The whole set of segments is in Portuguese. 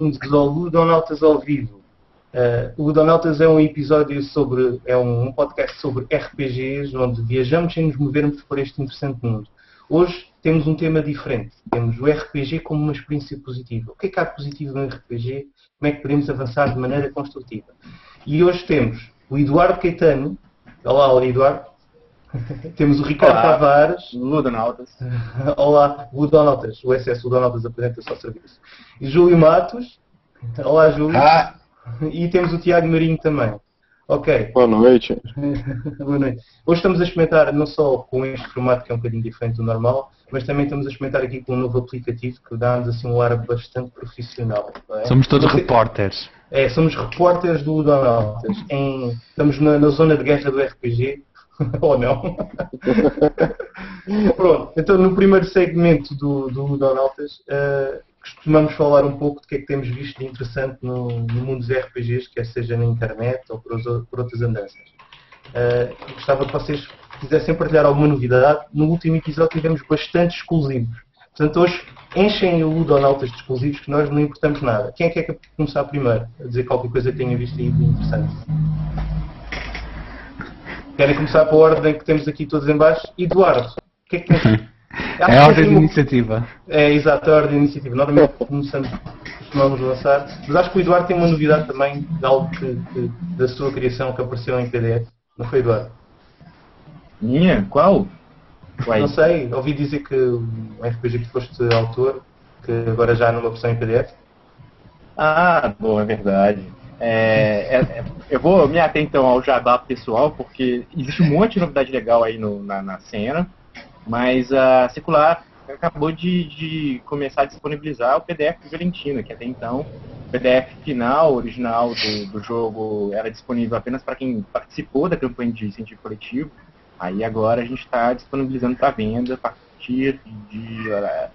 bem-vindos ao Ludonautas ao vivo. Uh, Ludonautas é um episódio sobre, é um podcast sobre RPGs, onde viajamos sem nos movermos por este interessante mundo. Hoje temos um tema diferente. Temos o RPG como uma experiência positiva. O que é que há de positivo no RPG? Como é que podemos avançar de maneira construtiva? E hoje temos o Eduardo Caetano. Olá, Eduardo. Temos o Ricardo Olá, Tavares. Ludonautas. Olá, Ludonautas. O SS Ludonautas apresenta-se ao serviço. E Júlio Matos. Olá, Júlio. Ah. E temos o Tiago Marinho também. Ok. Boa noite. Boa noite. Hoje estamos a experimentar não só com este formato que é um bocadinho diferente do normal, mas também estamos a experimentar aqui com um novo aplicativo que dá-nos assim um ar bastante profissional. É? Somos todos repórteres. É, somos repórteres do Ludonautas. Em, estamos na, na zona de guerra do RPG Ou não? Pronto, então no primeiro segmento do, do Ludonautas uh, costumamos falar um pouco do que é que temos visto de interessante no, no mundo dos RPGs, quer seja na internet ou por, por outras andanças. Uh, gostava que vocês quisessem partilhar alguma novidade. No último episódio tivemos bastante exclusivos. Portanto, hoje enchem o Ludonautas de exclusivos que nós não importamos nada. Quem é que é que começar primeiro a dizer qualquer coisa que tenha visto aí de interessante? Querem começar pela ordem que temos aqui todos em baixo? Eduardo, o que é que tens? É a ordem de iniciativa. É, exato, a ordem de iniciativa. Normalmente começamos, costumamos lançar. Mas acho que o Eduardo tem uma novidade também de algo que, que, da sua criação que apareceu em PDF. Não foi, Eduardo? Minha? Qual? Não sei, ouvi dizer que um RPG que foste autor, que agora já há numa versão em PDF. Ah, bom, é verdade. É, é, é, eu vou me ater então ao jabá pessoal, porque existe um monte de novidade legal aí no, na, na, cena, mas a Secular acabou de, de, começar a disponibilizar o PDF do Valentina, que até então o PDF final, original do, do jogo, era disponível apenas para quem participou da campanha de incentivo coletivo. Aí agora a gente está disponibilizando para venda a partir de R$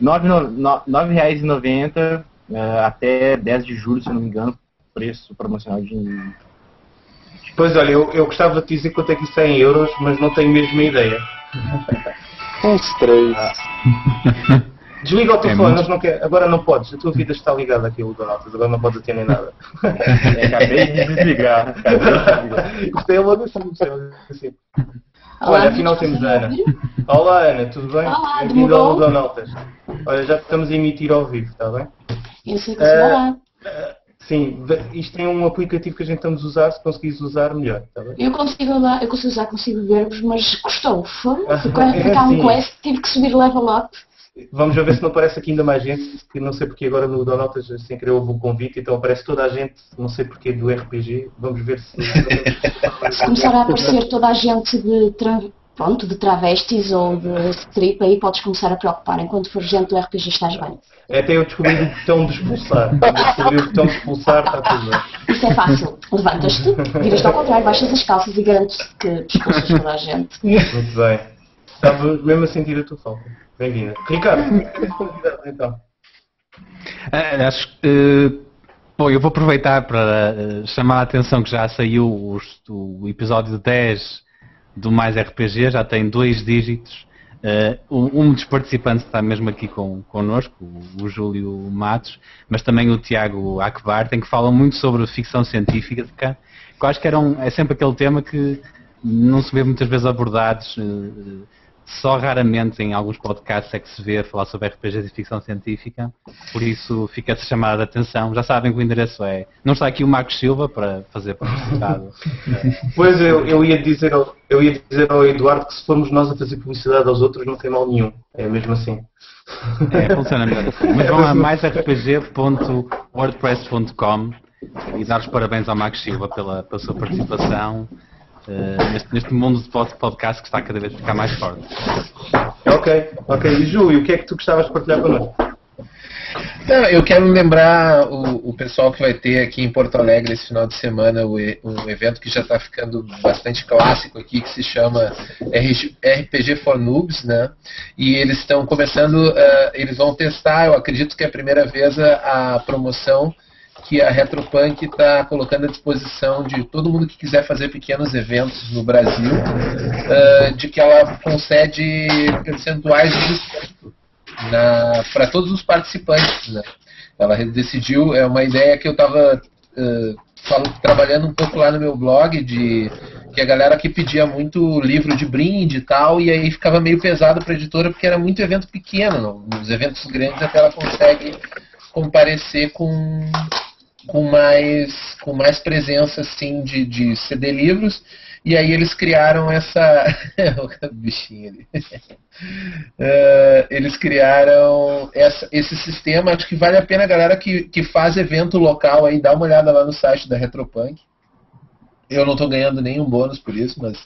9,90 uh, até 10 de julho, se não me engano, preço promocional de. Pois olha, eu, eu gostava de dizer quanto é que isso é em euros, mas não tenho mesmo a ideia. Uns três. Desliga o é telefone, é muito... não quer... agora não podes, a tua vida está ligada aqui, Donatas, agora não podes atender nada. É, acabei de desligar. Acabei de desligar. Isto é logo assim, é logo assim. Olá, Olha, afinal temos a Ana. Olá Ana, tudo bem? Bem-vindo ao Ludonautas. Olha, já estamos a emitir ao vivo, está bem? Que uh, lá. Uh, sim, isto é um aplicativo que a gente estamos a usar, se conseguires usar melhor, bem? Eu consigo, lá, eu consigo usar, consigo ver-vos, mas custou. Foi, ficar um quest, tive que subir level up. Vamos ver se não aparece aqui ainda mais gente, que não sei porque agora no Donotas sem querer houve o convite, então aparece toda a gente, não sei porque do RPG, vamos ver se... se começar a aparecer toda a gente de. Pronto, de travestis ou de strip, aí podes começar a preocupar, enquanto for gente do RPG estás bem. É até eu descobri o botão de expulsar, descobri o botão de expulsar, está tudo bem. Isso é fácil, levantas-te, viras ao contrário, baixas as calças e garantes que expulsas toda a gente. Muito bem, estava mesmo a sentir a tua falta. Bem-vinda. Ricardo, então. Uh, acho que. Uh, bom, eu vou aproveitar para uh, chamar a atenção que já saiu os, o episódio 10 do Mais RPG, já tem dois dígitos. Um, um, dos participantes está mesmo aqui com, connosco, o, o Júlio Matos, mas também o Tiago Akbar, tem que falar muito sobre ficção científica, que acho que era um, é sempre aquele tema que não se vê muitas vezes abordados só raramente em alguns podcasts é que se vê falar sobre RPGs e ficção científica, por isso fica essa chamada de atenção. Já sabem que o endereço é. Não está aqui o Marcos Silva para fazer publicidade. pois eu, eu, ia dizer ao, eu ia dizer ao Eduardo que se formos nós a fazer publicidade aos outros não tem mal nenhum. É mesmo assim. É, funciona melhor assim. Mas vão a maisrpg.wordpress.com e dar os parabéns ao Marcos Silva pela, pela sua participação uh, neste, neste, mundo de podcast que está cada vez a ficar mais forte. Ok, ok. E Ju, o que é que tu gostavas de partilhar connosco? Não, eu quero lembrar o, o, pessoal que vai ter aqui em Porto Alegre esse final de semana um evento que já está ficando bastante clássico aqui, que se chama RPG for Noobs, né? E eles estão começando, uh, eles vão testar, eu acredito que é a primeira vez a, a promoção que a Retropunk está colocando à disposição de todo mundo que quiser fazer pequenos eventos no Brasil, uh, de que ela concede percentuais de desconto para todos os participantes. Né? Ela decidiu, é uma ideia que eu estava uh, trabalhando um pouco lá no meu blog de que a galera que pedia muito livro de brinde e tal, e aí ficava meio pesado para a editora porque era muito evento pequeno. Nos eventos grandes até ela consegue comparecer com, com, mais, com mais presença assim, de, de CD livros. E aí eles criaram essa. bichinho ali. uh, eles criaram essa, esse sistema. Acho que vale a pena a galera que, que faz evento local aí, dá uma olhada lá no site da Retropunk. Eu não estou ganhando nenhum bônus por isso, mas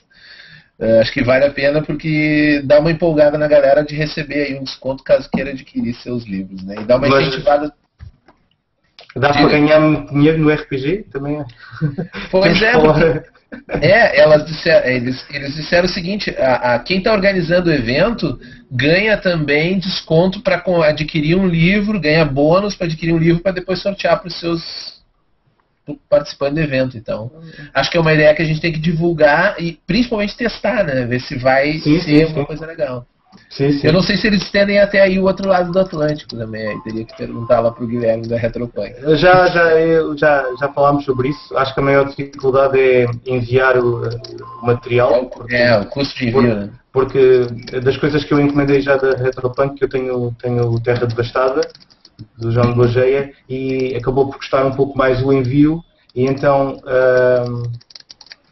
uh, acho que vale a pena porque dá uma empolgada na galera de receber aí um desconto caso queira adquirir seus livros, né? E dá uma incentivada Dá para ganhar dinheiro no RPG também? Pois é, porque, é, elas disseram, eles, eles disseram o seguinte: a, a quem está organizando o evento ganha também desconto para adquirir um livro, ganha bônus para adquirir um livro para depois sortear para os seus participantes do evento. Então, acho que é uma ideia que a gente tem que divulgar e principalmente testar, né? Ver se vai sim, ser sim, uma sim. coisa legal. Sim, sim. Eu não sei se eles estendem até aí o outro lado do Atlântico também. Aí teria que perguntar lá para o Guilherme da Retropunk. Já, já, já, já falámos sobre isso. Acho que a maior dificuldade é enviar o, o material. É, porque, é, o custo de envio, né? Porque das coisas que eu encomendei já da Retropunk, eu tenho, tenho Terra Devastada, do João Gogeia, e acabou por custar um pouco mais o envio. E então, uh,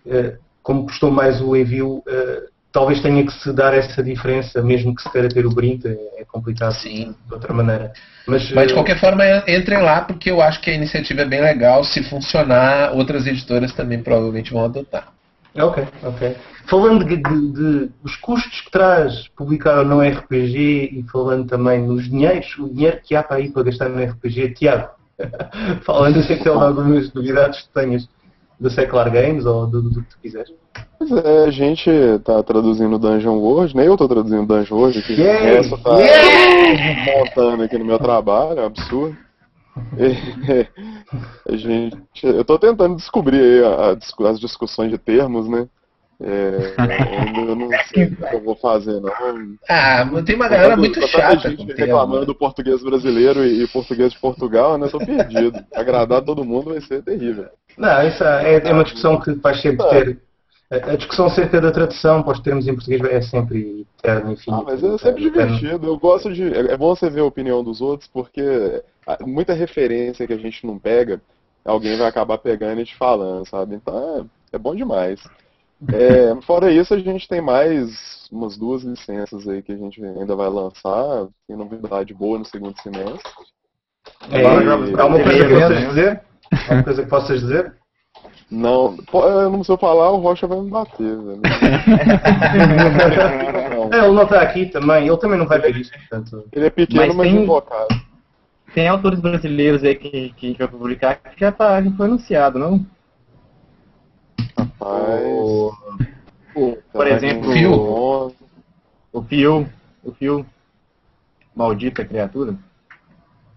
uh, como custou mais o envio, uh, talvez tenha que se dar essa diferença, mesmo que se queira ter o brinde, é complicado Sim. de outra maneira. Mas, Mas de qualquer forma, entrem lá, porque eu acho que a iniciativa é bem legal. Se funcionar, outras editoras também provavelmente vão adotar. Ok, ok. Falando de, de, de os custos que traz publicar no RPG e falando também nos dinheiros, o dinheiro que há para ir para gastar no RPG, Tiago, falando assim, tem algumas novidades que tenhas do Secular Games ou do, do, do que tu quiseres. Pois é, a gente tá traduzindo Dungeon World, nem eu tô traduzindo Dungeon World, que yeah! essa tá yeah! montando aqui no meu trabalho, é um absurdo. E, a gente, eu tô tentando descobrir aí a, as discussões de termos, né? É, eu não sei o que eu vou fazer, não. Ah, tem uma galera muito chata. gente reclamando do português brasileiro e, e, português de Portugal, né? Tô perdido. Agradar todo mundo vai ser terrível. Não, isso é, é uma discussão que vai sempre é. ter a discussão acerca da tradução para os termos em português é sempre eterna, enfim. Ah, mas é sempre divertido. Eu gosto de. É, é bom você ver a opinião dos outros, porque muita referência que a gente não pega, alguém vai acabar pegando e te falando, sabe? Então é, é bom demais. É, fora isso, a gente tem mais umas duas licenças aí que a gente ainda vai lançar. Tem novidade boa no segundo semestre. É, e... Alguma coisa que possas dizer? Alguma coisa que possas dizer? Não, eu não sei falar, o Rocha vai me bater, velho. é, ele não está aqui também, ele também não vai ver isso, portanto. Ele é pequeno, mas, mas tem, invocado. Tem autores brasileiros aí que, que a gente vai publicar que já, tá, já foi anunciado, não? Rapaz. O, o, por exemplo, o Fio. O Fio. O Fio. Maldita criatura.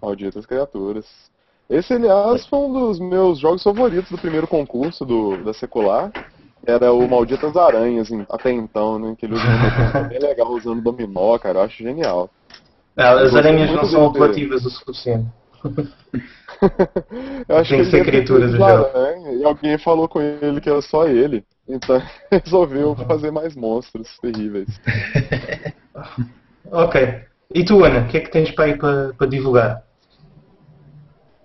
Malditas criaturas. Esse, aliás, foi um dos meus jogos favoritos do primeiro concurso do, da Secular. Era o Malditas Aranhas, até então, né? Que ele usava bem legal usando dominó, cara. Eu acho genial. É, as aranhas não são apelativas o suficiente. Tem que, que ser criaturas aranha, E alguém falou com ele que era só ele. Então resolveu fazer mais monstros terríveis. ok. E tu, Ana, o que é que tens para para, para divulgar?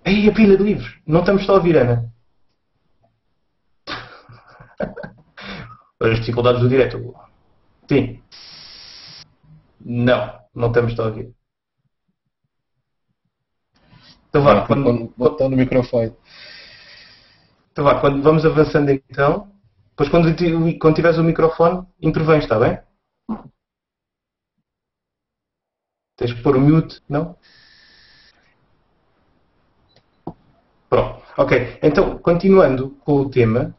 Ei, a pilha de livros. Não estamos só a ouvir, Ana. As dificuldades do direto. Sim. Não, não estamos só a ouvir. Então vá, quando, botando o microfone. Então vá, quando vamos avançando então. Depois quando, quando tiveres o microfone, intervens, está bem? Tens que pôr o mute, não? Pronto, ok. Então, continuando com o tema,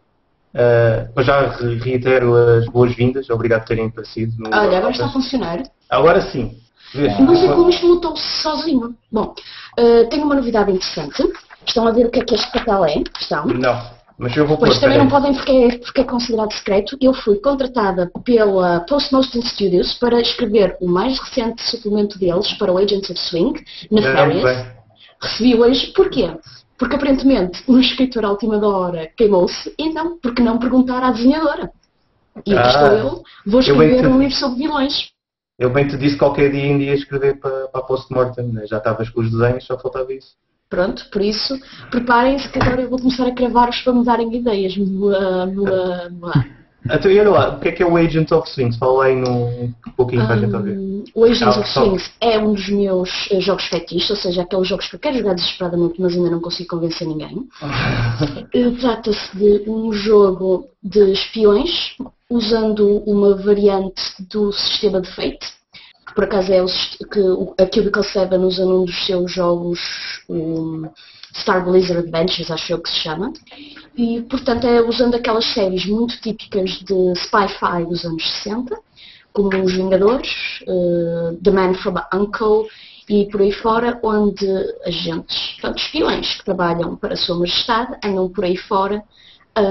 uh, eu já reitero as boas-vindas, obrigado por terem aparecido. No Olha, agora está a funcionar. Agora sim. Não sei como isto mutou-se sozinho. Bom, uh, tenho uma novidade interessante. Estão a ver o que é que este papel é? Estão? Não, mas eu vou Pois pôr, também não podem porque é, porque é considerado secreto. Eu fui contratada pela Postmoston Studios para escrever o mais recente suplemento deles para o Agents of Swing, Nefarious. Recebi hoje, porquê? Porque aparentemente um escritor à última da hora queimou-se, então, porque não perguntar à desenhadora? E aqui Ah, estou eu, vou eu escrever te- um livro sobre vilões. Eu bem te disse que qualquer dia ainda ia escrever para, para a post-mortem, né? já estavas com os desenhos, só faltava isso. Pronto, por isso, preparem-se que agora eu vou começar a cravar-vos para me darem ideias. Mua, mua, mua. Então, e olha lá, o que é que é o Agent of Swings? Fala aí num um pouquinho para a gente ouvir. Um, o Agents of Swings é um dos meus eh, jogos fetiches, ou seja, aqueles jogos que eu quero jogar desesperadamente, mas ainda não consigo convencer ninguém. Eh, Trata-se de um jogo de espiões, usando uma variante do sistema de Fate, que por acaso é o, que a Cubicle 7 usa num dos seus jogos, o Star Blizzard Adventures, acho eu que se chama. E, portanto, é usando aquelas séries muito típicas de sci-fi dos anos 60, como Os Vingadores, eh, The Man from Uncle e por aí fora, onde agentes, portanto, espiões que trabalham para a Sua Majestade andam por aí fora a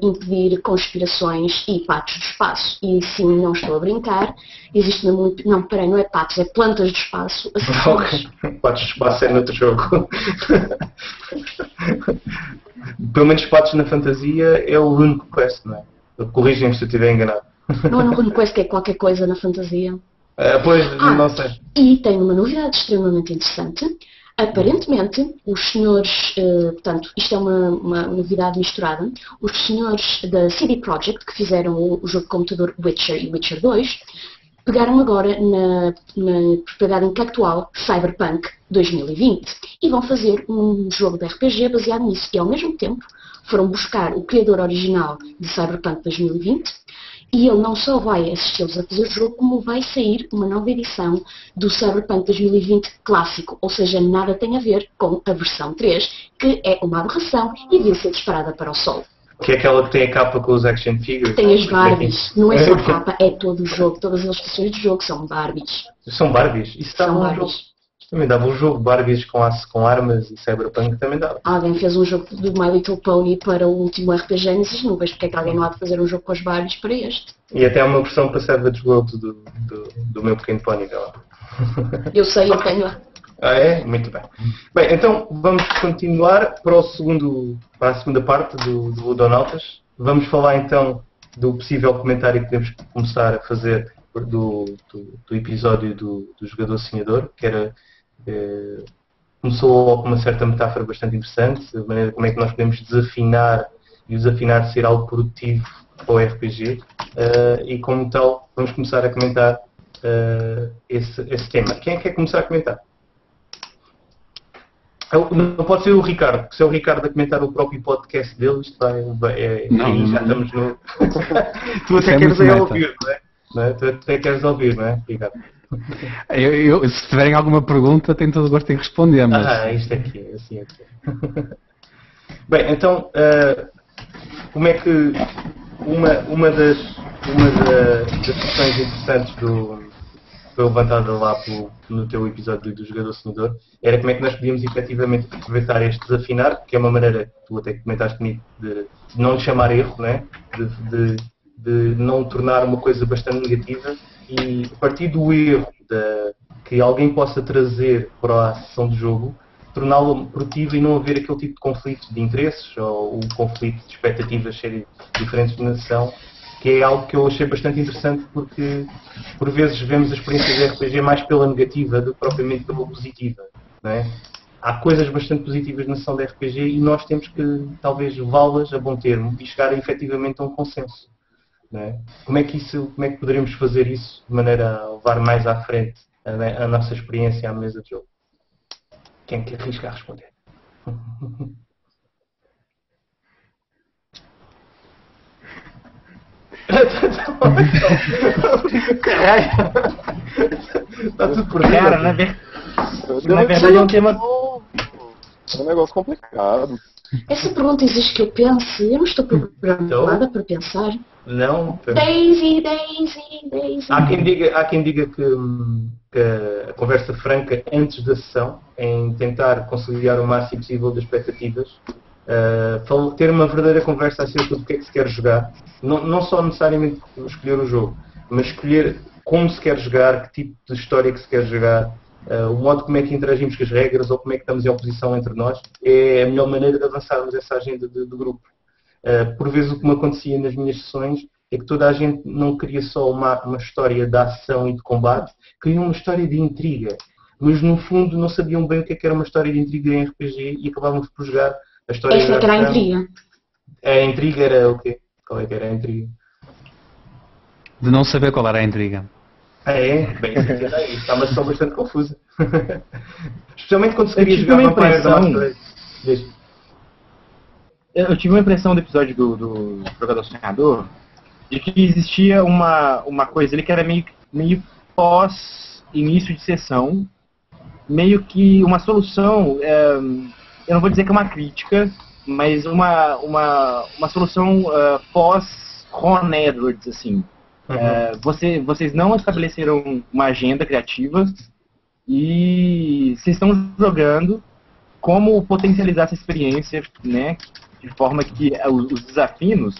impedir conspirações e patos do espaço. E sim, não estou a brincar, existe um- não, peraí, não é patos, é plantas do espaço, assassinos. Ok. Patos de espaço é noutro jogo. Pelo menos patos na fantasia é o único quest, não é? Corrigem-me se eu estiver enganado. Não é no RuneQuest que é qualquer coisa na fantasia. Ah, pois, Ah. não sei. E tem uma novidade extremamente interessante. Aparentemente, os senhores, eh, portanto, isto é uma, uma novidade misturada, os senhores da CD Projekt, que fizeram o, o jogo de computador Witcher e Witcher 2, pegaram agora na, na propriedade intelectual Cyberpunk 2020 e vão fazer um jogo de RPG baseado nisso. E ao mesmo tempo foram buscar o criador original de Cyberpunk 2020 e ele não só vai assistir-los a fazer o jogo, como vai sair uma nova edição do Cyberpunk 2020 clássico, ou seja, nada tem a ver com a versão 3, que é uma aberração e devia ser disparada para o sol. Que é aquela que tem a capa com os action figures. Tem as Barbies, não é só a capa, é todo o jogo, todas as ilustrações do jogo são Barbies. São Barbies. Isso São um. Barbies. Também dava um jogo Barbies com, com armas e Cyberpunk também dava. Alguém fez um jogo do My Little Pony para o último RPG Genesis, não vejo porque é que alguém não há de fazer um jogo com as Barbies para este. E até há uma versão para Savage World do, do, do meu pequeno pony lá. Eu sei, eu tenho. Ah, é? Muito bem. Bem, então vamos continuar para, o segundo, para a segunda parte do, do Ludonautas. Vamos falar então do possível comentário que podemos começar a fazer do, do, do episódio do, do jogador sonhador, que era. eh, começou com uma certa metáfora bastante interessante, a maneira como é que nós podemos desafinar e o desafinar ser algo produtivo para o RPG. eh, e como tal, vamos começar a comentar eh, esse, esse tema. Quem é que quer começar a comentar? Eu- Não pode ser o Ricardo, porque se é o Ricardo a comentar o próprio podcast dele, isto vai. é, Não, aí já estamos no. tu Isso é até queres ouvir, não é? Não é? Tu até queres ouvir, não é, Ricardo? Eu- eu- se tiverem alguma pergunta, tenho todo o gosto em responder, mas Ah, isto aqui, é assim aqui. Bem, então, ah, como é que uma, uma das, uma da- das questões interessantes do, foi levantada lá pelo- no teu episódio do jogador sonhador era como é que nós podíamos efetivamente aproveitar este desafinar, que é uma maneira, tu até comentaste comigo, de, de não chamar erro, não é? de, de, de não tornar uma coisa bastante negativa e a partir do erro da, que alguém possa trazer para a sessão de jogo, torná-lo produtivo e não haver aquele tipo de conflito de interesses ou o conflito de expectativas serem diferentes na sessão, que é algo que eu achei bastante interessante porque por vezes vemos a experiência de RPG mais pela negativa do que propriamente pela positiva. É? Há coisas bastante positivas na sessão de RPG e nós temos que talvez levá-las a bom termo e chegar efetivamente a um consenso. É? Como é que isso, como é que poderíamos fazer isso de maneira a levar mais à frente a, a nossa experiência à mesa de jogo? Quem quer arriscar a responder? Caralho! Está tudo por dentro. Cara, na, ver- na verdade é um tema. É um negócio complicado. Essa pergunta exige que eu pense, eu não estou programada para pensar. Não, Daisy, Daisy, Daisy. Há quem diga, há quem diga que, que a conversa franca antes da sessão, em tentar conciliar o máximo possível das expectativas, uh, ter uma verdadeira conversa acerca do que é que se quer jogar, não, não só necessariamente escolher o jogo, mas escolher como se quer jogar, que tipo de história que se quer jogar uh, o modo como é que interagimos com as regras ou como é que estamos em oposição entre nós, é a melhor maneira de avançarmos essa agenda do grupo. Uh, por vezes o que me acontecia nas minhas sessões é que toda a gente não queria só uma, uma história de ação e de combate, queria uma história de intriga. Mas no fundo não sabiam bem o que, é que era uma história de intriga em RPG e acabavam por jogar a história Essa era a intriga. A intriga era o quê? Qual é que era a intriga? De não saber qual era a intriga. Ah, é? Bem, está uma situação bastante confusa. Especialmente quando se queria jogar uma impressão... Eu tive uma impressão do episódio do, do Jogador Sonhador de que existia uma, uma coisa ali que era meio, meio pós início de sessão, meio que uma solução, é, eu não vou dizer que é uma crítica, mas uma, uma, uma solução uh, pós Ron Edwards, assim. Uhum. Uh, você, vocês não estabeleceram uma agenda criativa e vocês estão jogando como potencializar essa experiência, né? De forma que os desafios,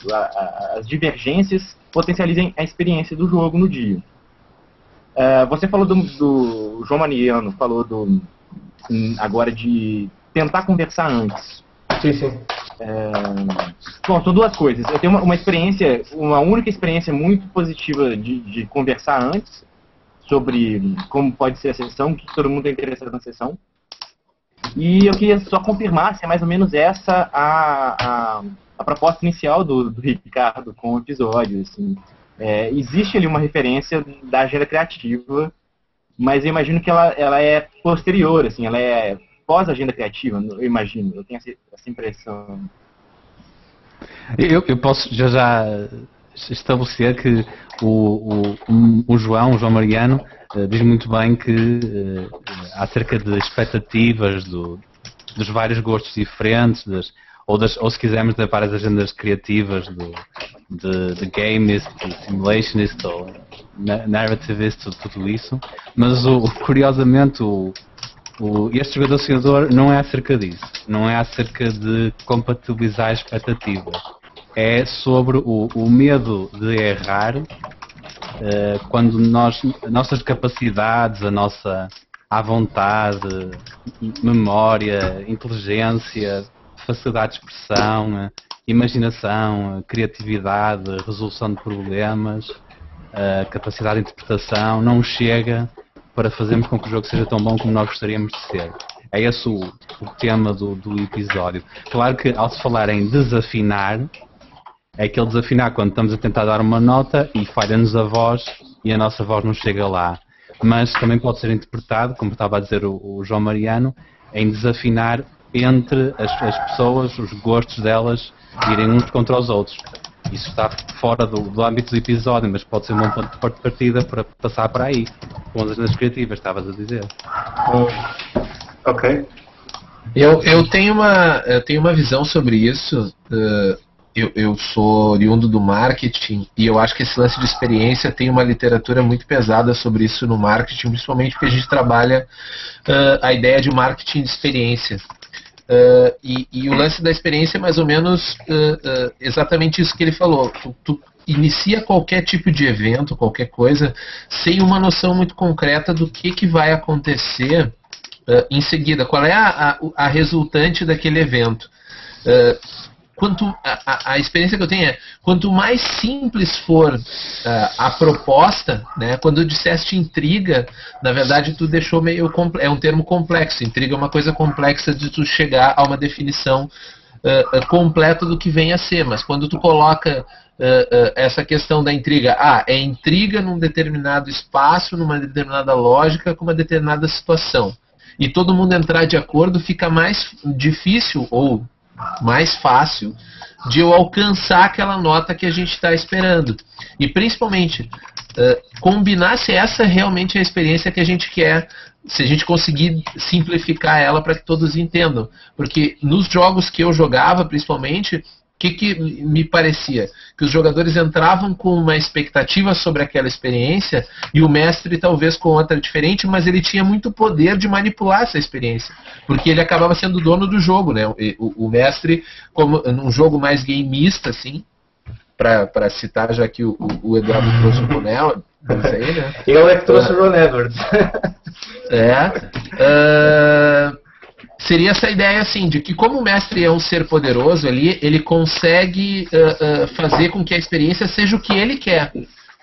as divergências potencializem a experiência do jogo no dia. Uh, você falou do, do João Maniano, falou do agora de tentar conversar antes. Sim, sim. É... Bom, são duas coisas. Eu tenho uma, uma, experiência, uma única experiência muito positiva de, de, conversar antes sobre como pode ser a sessão, que todo mundo é interessado na sessão. E eu queria só confirmar se é mais ou menos essa a, a, a proposta inicial do, do, Ricardo com o episódio. Assim. É, existe ali uma referência da agenda criativa, mas eu imagino que ela, ela é posterior, assim, ela é pós-agenda criativa, eu imagino, eu tenho essa, impressão. Eu, eu, posso já, já estabelecer que o, o, o João, o João Mariano, uh, diz muito bem que uh, acerca de expectativas do, dos vários gostos diferentes, das, ou, das, ou se quisermos de várias agendas criativas do, de, de gamist, de simulationist ou narrativist, tudo isso. Mas o, curiosamente o, o, este jogador sonhador não é acerca disso. Não é acerca de compatibilizar expectativas. É sobre o, o medo de errar uh, quando nós, nossas capacidades, a nossa à vontade, memória, inteligência, facilidade de expressão, imaginação, criatividade, resolução de problemas, capacidade de interpretação, não chega para fazermos com que o jogo seja tão bom como nós gostaríamos de ser. É esse o, o tema do, do, episódio. Claro que ao se falar em desafinar, é aquele desafinar quando estamos a tentar dar uma nota e falha-nos a voz e a nossa voz não chega lá. Mas também pode ser interpretado, como estava a dizer o, o João Mariano, em desafinar entre as, as, pessoas, os gostos delas irem uns contra os outros. Isso está fora do, do âmbito do episódio, mas pode ser um bom ponto de partida para passar para aí. Com as agendas criativas, estavas a dizer. Ok. Eu, eu, tenho uma, eu tenho uma visão sobre isso. Uh, eu, eu sou oriundo do marketing e eu acho que esse lance de experiência tem uma literatura muito pesada sobre isso no marketing, principalmente porque a gente trabalha uh, a ideia de marketing de experiência. Uh, e, e, o lance da experiência é mais ou menos uh, uh, exatamente isso que ele falou. Tu, tu, inicia qualquer tipo de evento, qualquer coisa, sem uma noção muito concreta do que, que vai acontecer em seguida, qual é a, a, a resultante daquele evento quanto a, a, experiência que eu tenho é quanto mais simples for uh, a proposta, né? Quando eu disseste intriga, na verdade tu deixou meio é um termo complexo. Intriga é uma coisa complexa de tu chegar a uma definição uh, completa do que vem a ser. Mas quando tu coloca Uh, essa questão da intriga. Ah, é intriga num determinado espaço, numa determinada lógica, com uma determinada situação. E todo mundo entrar de acordo, fica mais difícil, ou mais fácil de eu alcançar aquela nota que a gente está esperando. E principalmente, uh, combinar se essa realmente é a experiência que a gente quer, se a gente conseguir simplificar ela para que todos entendam. Porque nos jogos que eu jogava, principalmente, que, que me parecia? Que os jogadores entravam com uma expectativa sobre aquela experiência e o mestre talvez com outra diferente, mas ele tinha muito poder de manipular essa experiência, porque ele acabava sendo dono do jogo, né? O, o mestre, como num jogo mais gameista, assim, para citar, já que o, o Eduardo trouxe o Isso aí, né? Ele é que trouxe o Ron Edwards. É. Uh, seria essa ideia assim de que como o mestre é um ser poderoso ali, ele consegue uh, uh, fazer com que a experiência seja o que ele quer.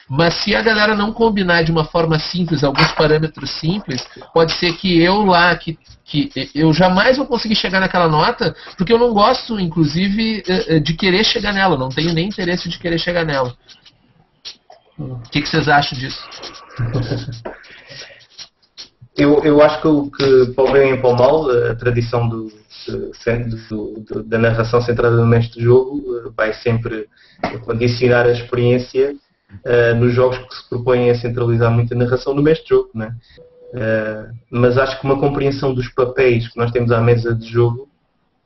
Mas se a galera não combinar de uma forma simples, alguns parâmetros simples, pode ser que eu lá, que, que eu jamais vou conseguir chegar naquela nota, porque eu não gosto, inclusive, de querer chegar nela, não tenho nem interesse de querer chegar nela. O que, que vocês acham disso? Eu, eu acho que, o que para o bem e para o mal, a tradição do, da narração centrada no mestre de jogo eh, vai sempre condicionar a experiência uh, nos jogos que se propõem a centralizar muito a narração no mestre de jogo. Né? Uh, mas acho que uma compreensão dos papéis que nós temos à mesa de jogo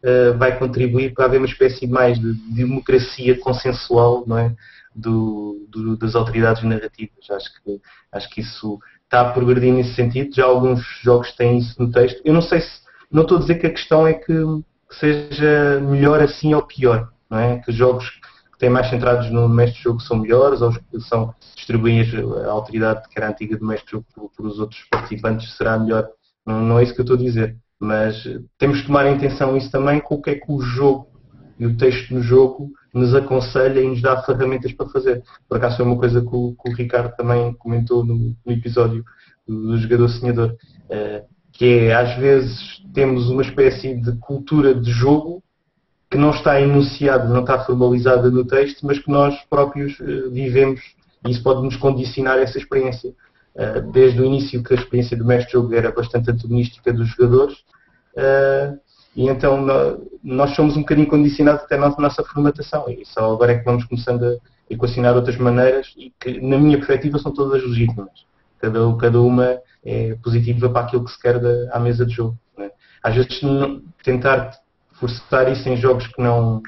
uh, vai contribuir para haver uma espécie mais de democracia consensual não é? do, do, das autoridades narrativas. Acho que, acho que isso está a progredir nesse sentido. Já alguns jogos têm isso no texto. Eu não sei se. Não estou a dizer que a questão é que, que seja melhor assim ou pior. Não é? Que os jogos que têm mais centrados no mestre jogo são melhores ou os que são distribuem a autoridade que era antiga do mestre jogo por, por os outros participantes será melhor. Não, não é isso que eu estou a dizer. Mas temos que tomar em atenção isso também com o que é que o jogo e o texto no jogo nos aconselha e nos dá ferramentas para fazer. Por acaso foi uma coisa que o, que o Ricardo também comentou no, no episódio do jogador sonhador, uh, que é às vezes temos uma espécie de cultura de jogo que não está enunciada, não está formalizada no texto, mas que nós próprios uh, vivemos e isso pode nos condicionar essa experiência. Uh, desde o início que a experiência do mestre jogo era bastante antagonística dos jogadores, e então nós somos um bocadinho condicionados até na nossa formatação e só agora é que vamos começando a equacionar outras maneiras e que na minha perspectiva são todas legítimas. Cada, cada uma é positiva para aquilo que se quer da, à mesa de jogo. É? Às vezes tentar forçar isso em jogos que não,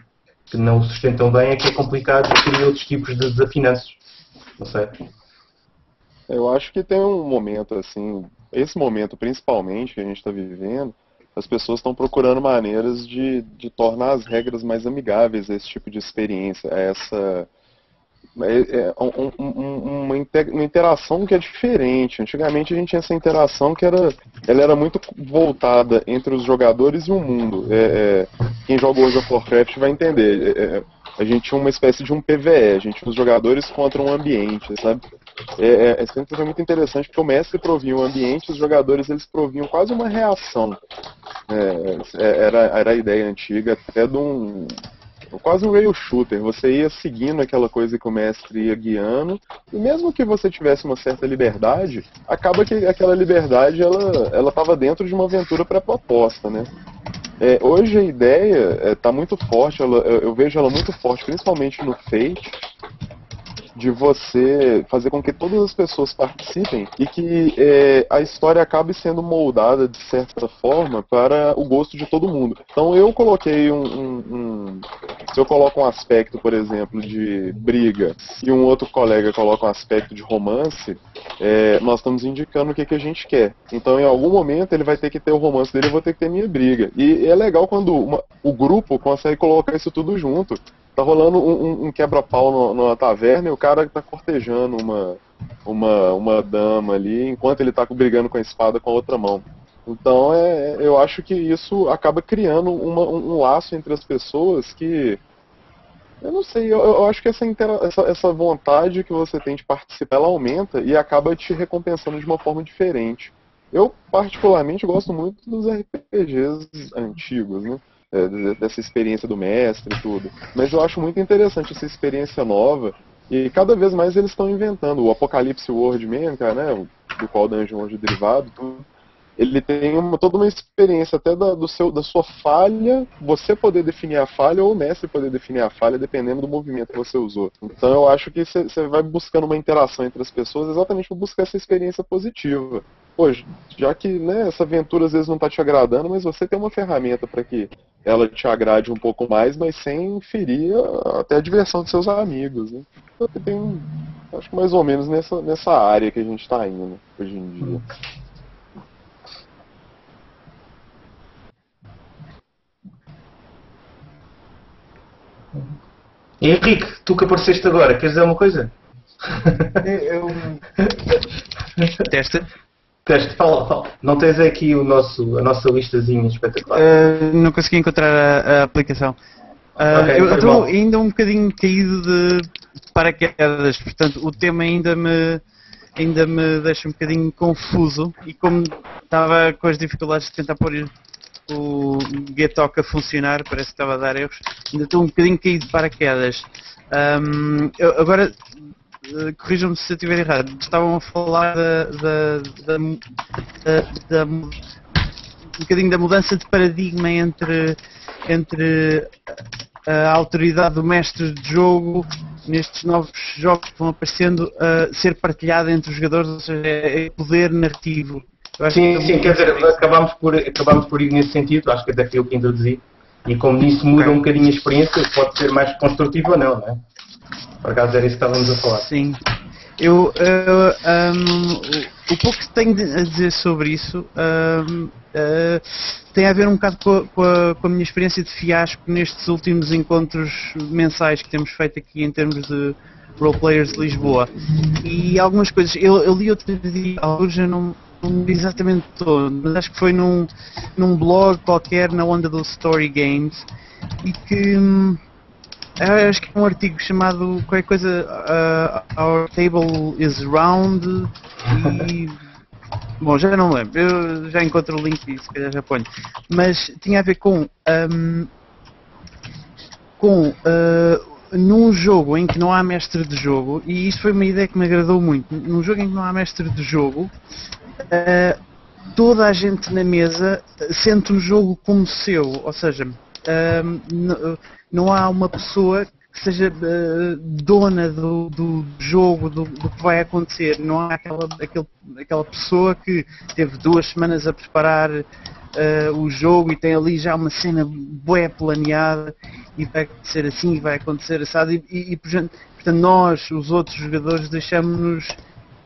que não sustentam bem é que é complicado e outros tipos de desafinanços. Não sei. Eu acho que tem um momento assim, esse momento principalmente que a gente está vivendo, as pessoas estão procurando maneiras de, de tornar as regras mais amigáveis a esse tipo de experiência, a essa é, é, um, um, uma, interação que é diferente. Antigamente a gente tinha essa interação que era, ela era muito voltada entre os jogadores e o mundo. É, é quem joga World of Warcraft vai entender. É, é, a gente tinha uma espécie de um PVE, a gente tinha os jogadores contra um ambiente, sabe? É, é, é sempre foi muito interessante porque o mestre provia um ambiente, os jogadores eles proviam quase uma reação. É, é, era, era a ideia antiga até de um quase um rail shooter. Você ia seguindo aquela coisa que o mestre ia guiando, e mesmo que você tivesse uma certa liberdade, acaba que aquela liberdade ela ela estava dentro de uma aventura pré-proposta, né? É, hoje a ideia está é, muito forte, ela, eu, vejo ela muito forte, principalmente no Fate, de você fazer com que todas as pessoas participem e que é, a história acabe sendo moldada de certa forma para o gosto de todo mundo. Então eu coloquei um, um, um se eu coloco um aspecto, por exemplo, de briga e um outro colega coloca um aspecto de romance, é, nós estamos indicando o que, que a gente quer. Então em algum momento ele vai ter que ter o romance dele, eu vou ter que ter minha briga. E é legal quando uma, o grupo consegue colocar isso tudo junto tá rolando um, um quebra-pau numa taverna e o cara tá cortejando uma, uma, uma dama ali, enquanto ele tá brigando com a espada com a outra mão. Então é, eu acho que isso acaba criando uma, um, um, laço entre as pessoas que. Eu não sei, eu, eu acho que essa, essa, essa, vontade que você tem de participar, ela aumenta e acaba te recompensando de uma forma diferente. Eu, particularmente, gosto muito dos RPGs antigos, né? É, dessa experiência do mestre e tudo. Mas eu acho muito interessante essa experiência nova e cada vez mais eles estão inventando. O Apocalipse World mesmo, cara, né, do qual o Dungeon hoje é derivado, tudo, ele tem uma, toda uma experiência até da, do seu, da sua falha, você poder definir a falha ou o mestre poder definir a falha, dependendo do movimento que você usou. Então eu acho que você vai buscando uma interação entre as pessoas exatamente para buscar essa experiência positiva. Hoje, já que né, essa aventura às vezes não está te agradando, mas você tem uma ferramenta para que ela te agrade um pouco mais, mas sem ferir até a diversão de seus amigos. Né? Então, tem, acho que mais ou menos nessa, nessa área que a gente está indo hoje em dia. Henrique, tu que apareceste agora, queres dizer alguma coisa? Eu, Testa. Teste, fala, fala. Não tens aqui o nosso, a nossa listazinha espetacular. Uh, não consegui encontrar a, a aplicação. Uh, Ok, eu faz estou ainda um bocadinho caído de paraquedas, portanto o tema ainda me ainda me deixa um bocadinho confuso e como estava com as dificuldades de tentar pôr o Getalk a funcionar, parece que estava a dar erros, ainda estou um bocadinho caído de paraquedas. Eu- agora corrijam-me se eu estiver errado, estavam a falar da, da, da, da- um bocadinho da mudança de paradigma entre, entre a autoridade do mestre de jogo nestes novos jogos que vão aparecendo a ser partilhada entre os jogadores, ou seja, é poder narrativo. Sim, que sim, quer dizer, acabámos por, acabámos por ir nesse sentido, acho que até fui eu que introduzi. E como nisso muda um bocadinho a experiência, pode ser mais construtivo ou não, não é? Por acaso era isso que estávamos a falar. Sim. Eu, eh, ahm, o, pouco que tenho a dizer sobre isso ahm, eh, tem a ver um bocado com a, com a- com a minha experiência de fiasco nestes últimos encontros mensais que temos feito aqui em termos de roleplayers de Lisboa. E algumas coisas, eu, eu li outro dia, alguns eu não, não exatamente todo, mas acho que foi num, num blog qualquer na onda do Story Games e que hum, eu acho que é um artigo chamado qualquer coisa uh, Our Table is Round e bom, já não lembro, eu já encontro o link e se calhar já ponho. Mas tinha a ver com um, com uh, num jogo em que não há mestre de jogo, e isso foi uma ideia que me agradou muito, num jogo em que não há mestre de jogo, uh, toda a gente na mesa sente o jogo como seu, ou seja, um, não há uma pessoa que seja uh, dona do, do jogo, do, do que vai acontecer. Não há aquela, aquele- aquela pessoa que teve duas semanas a preparar uh, o jogo e tem ali já uma cena bué planeada e vai acontecer assim e vai acontecer assado e, e, e, portanto, nós, os outros jogadores, deixamos-nos